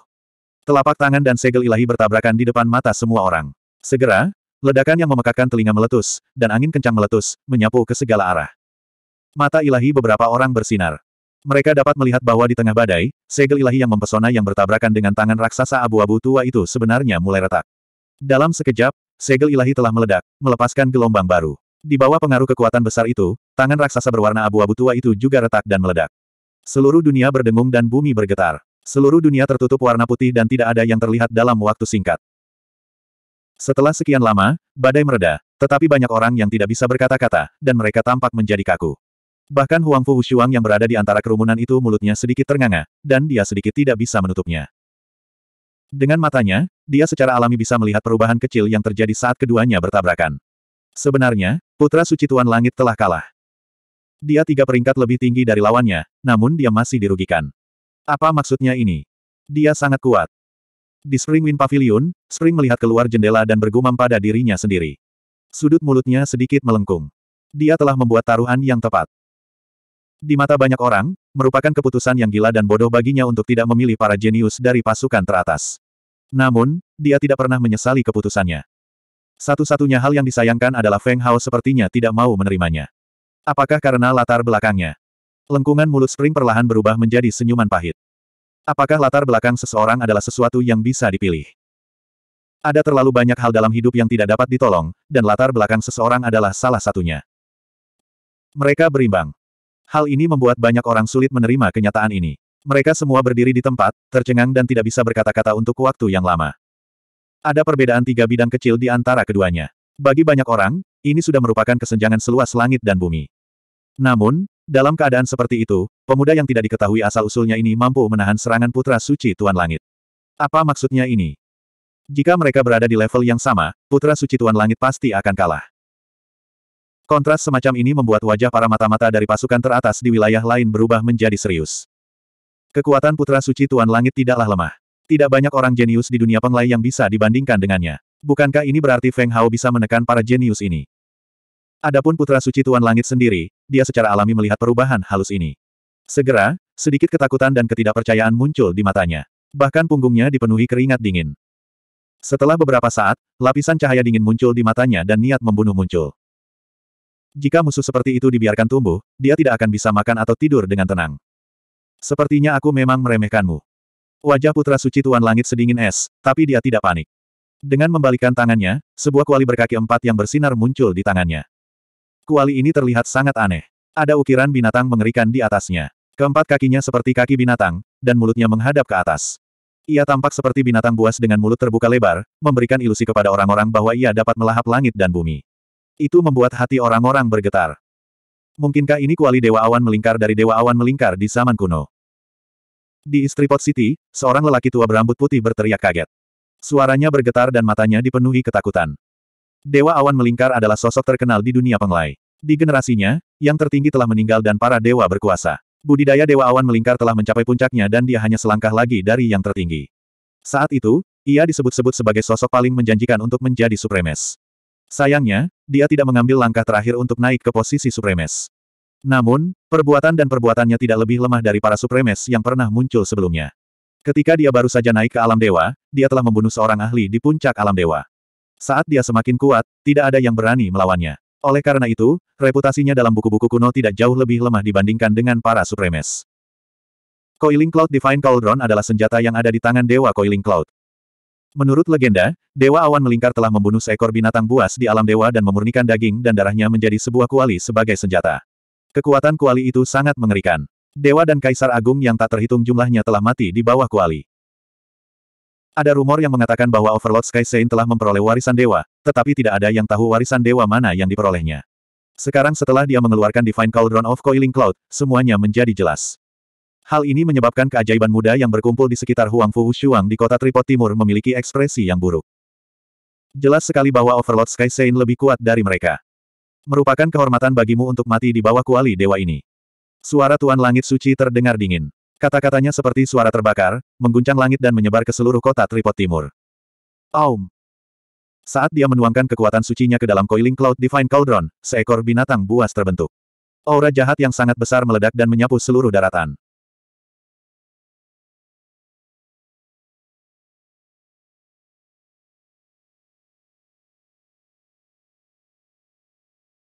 A: Telapak tangan dan segel ilahi bertabrakan di depan mata semua orang. Segera, ledakan yang memekakkan telinga meletus, dan angin kencang meletus, menyapu ke segala arah. Mata ilahi beberapa orang bersinar. Mereka dapat melihat bahwa di tengah badai, segel ilahi yang mempesona yang bertabrakan dengan tangan raksasa abu-abu tua itu sebenarnya mulai retak. Dalam sekejap, segel ilahi telah meledak, melepaskan gelombang baru. Di bawah pengaruh kekuatan besar itu, tangan raksasa berwarna abu-abu tua itu juga retak dan meledak. Seluruh dunia berdengung dan bumi bergetar. Seluruh dunia tertutup warna putih dan tidak ada yang terlihat dalam waktu singkat. Setelah sekian lama, badai mereda, tetapi banyak orang yang tidak bisa berkata-kata, dan mereka tampak menjadi kaku. Bahkan Huang Fu Wushuang yang berada di antara kerumunan itu mulutnya sedikit ternganga, dan dia sedikit tidak bisa menutupnya. Dengan matanya, dia secara alami bisa melihat perubahan kecil yang terjadi saat keduanya bertabrakan. Sebenarnya, Putra Suci Tuan Langit telah kalah. Dia tiga peringkat lebih tinggi dari lawannya, namun dia masih dirugikan. Apa maksudnya ini? Dia sangat kuat. Di Spring Wind Pavilion, Spring melihat keluar jendela dan bergumam pada dirinya sendiri. Sudut mulutnya sedikit melengkung. Dia telah membuat taruhan yang tepat. Di mata banyak orang, merupakan keputusan yang gila dan bodoh baginya untuk tidak memilih para jenius dari pasukan teratas. Namun, dia tidak pernah menyesali keputusannya. Satu-satunya hal yang disayangkan adalah Feng Hao sepertinya tidak mau menerimanya. Apakah karena latar belakangnya? Lengkungan mulut Spring perlahan berubah menjadi senyuman pahit. Apakah latar belakang seseorang adalah sesuatu yang bisa dipilih? Ada terlalu banyak hal dalam hidup yang tidak dapat ditolong, dan latar belakang seseorang adalah salah satunya. Mereka berimbang. Hal ini membuat banyak orang sulit menerima kenyataan ini. Mereka semua berdiri di tempat, tercengang dan tidak bisa berkata-kata untuk waktu yang lama. Ada perbedaan tiga bidang kecil di antara keduanya. Bagi banyak orang, ini sudah merupakan kesenjangan seluas langit dan bumi. Namun, dalam keadaan seperti itu, pemuda yang tidak diketahui asal-usulnya ini mampu menahan serangan putra suci Tuan Langit. Apa maksudnya ini? Jika mereka berada di level yang sama, putra suci Tuan Langit pasti akan kalah. Kontras semacam ini membuat wajah para mata-mata dari pasukan teratas di wilayah lain berubah menjadi serius. Kekuatan putra suci Tuan Langit tidaklah lemah. Tidak banyak orang jenius di dunia penglai yang bisa dibandingkan dengannya. Bukankah ini berarti Feng Hao bisa menekan para jenius ini? Adapun putra suci Tuan Langit sendiri, dia secara alami melihat perubahan halus ini. Segera, sedikit ketakutan dan ketidakpercayaan muncul di matanya. Bahkan punggungnya dipenuhi keringat dingin. Setelah beberapa saat, lapisan cahaya dingin muncul di matanya dan niat membunuh muncul. Jika musuh seperti itu dibiarkan tumbuh, dia tidak akan bisa makan atau tidur dengan tenang. Sepertinya aku memang meremehkanmu. Wajah putra suci Tuan Langit sedingin es, tapi dia tidak panik. Dengan membalikan tangannya, sebuah kuali berkaki empat yang bersinar muncul di tangannya. Kuali ini terlihat sangat aneh. Ada ukiran binatang mengerikan di atasnya. Keempat kakinya seperti kaki binatang, dan mulutnya menghadap ke atas. Ia tampak seperti binatang buas dengan mulut terbuka lebar, memberikan ilusi kepada orang-orang bahwa ia dapat melahap langit dan bumi. Itu membuat hati orang-orang bergetar. Mungkinkah ini kuali Dewa Awan melingkar dari Dewa Awan melingkar di zaman kuno? Di Istripot City, seorang lelaki tua berambut putih berteriak kaget. Suaranya bergetar dan matanya dipenuhi ketakutan. Dewa awan melingkar adalah sosok terkenal di dunia penglai. Di generasinya, yang tertinggi telah meninggal dan para dewa berkuasa. Budidaya Dewa Awan Melingkar telah mencapai puncaknya dan dia hanya selangkah lagi dari yang tertinggi. Saat itu, ia disebut-sebut sebagai sosok paling menjanjikan untuk menjadi Supremes. Sayangnya, dia tidak mengambil langkah terakhir untuk naik ke posisi Supremes. Namun, perbuatan dan perbuatannya tidak lebih lemah dari para Supremes yang pernah muncul sebelumnya. Ketika dia baru saja naik ke alam dewa, dia telah membunuh seorang ahli di puncak alam dewa. Saat dia semakin kuat, tidak ada yang berani melawannya. Oleh karena itu, reputasinya dalam buku-buku kuno tidak jauh lebih lemah dibandingkan dengan para Supremes. Coiling Cloud Divine Cauldron adalah senjata yang ada di tangan Dewa Coiling Cloud. Menurut legenda, Dewa Awan Melingkar telah membunuh seekor binatang buas di alam dewa dan memurnikan daging dan darahnya menjadi sebuah kuali sebagai senjata. Kekuatan kuali itu sangat mengerikan. Dewa dan Kaisar Agung yang tak terhitung jumlahnya telah mati di bawah kuali. Ada rumor yang mengatakan bahwa Overlord Sky Saint telah memperoleh warisan dewa, tetapi tidak ada yang tahu warisan dewa mana yang diperolehnya. Sekarang setelah dia mengeluarkan Divine Cauldron of Coiling Cloud, semuanya menjadi jelas. Hal ini menyebabkan keajaiban muda yang berkumpul di sekitar Huang Fu Shuang di kota Tripod Timur memiliki ekspresi yang buruk. Jelas sekali bahwa Overlord Sky Saint lebih kuat dari mereka. Merupakan kehormatan bagimu untuk mati di bawah kuali dewa ini. Suara Tuan Langit Suci terdengar dingin. Kata-katanya seperti suara terbakar, mengguncang langit dan menyebar ke seluruh kota Tripod Timur. Aum! Saat dia menuangkan kekuatan sucinya ke dalam Coiling Cloud Divine Cauldron, seekor binatang buas terbentuk. Aura jahat yang sangat besar meledak dan menyapu seluruh daratan.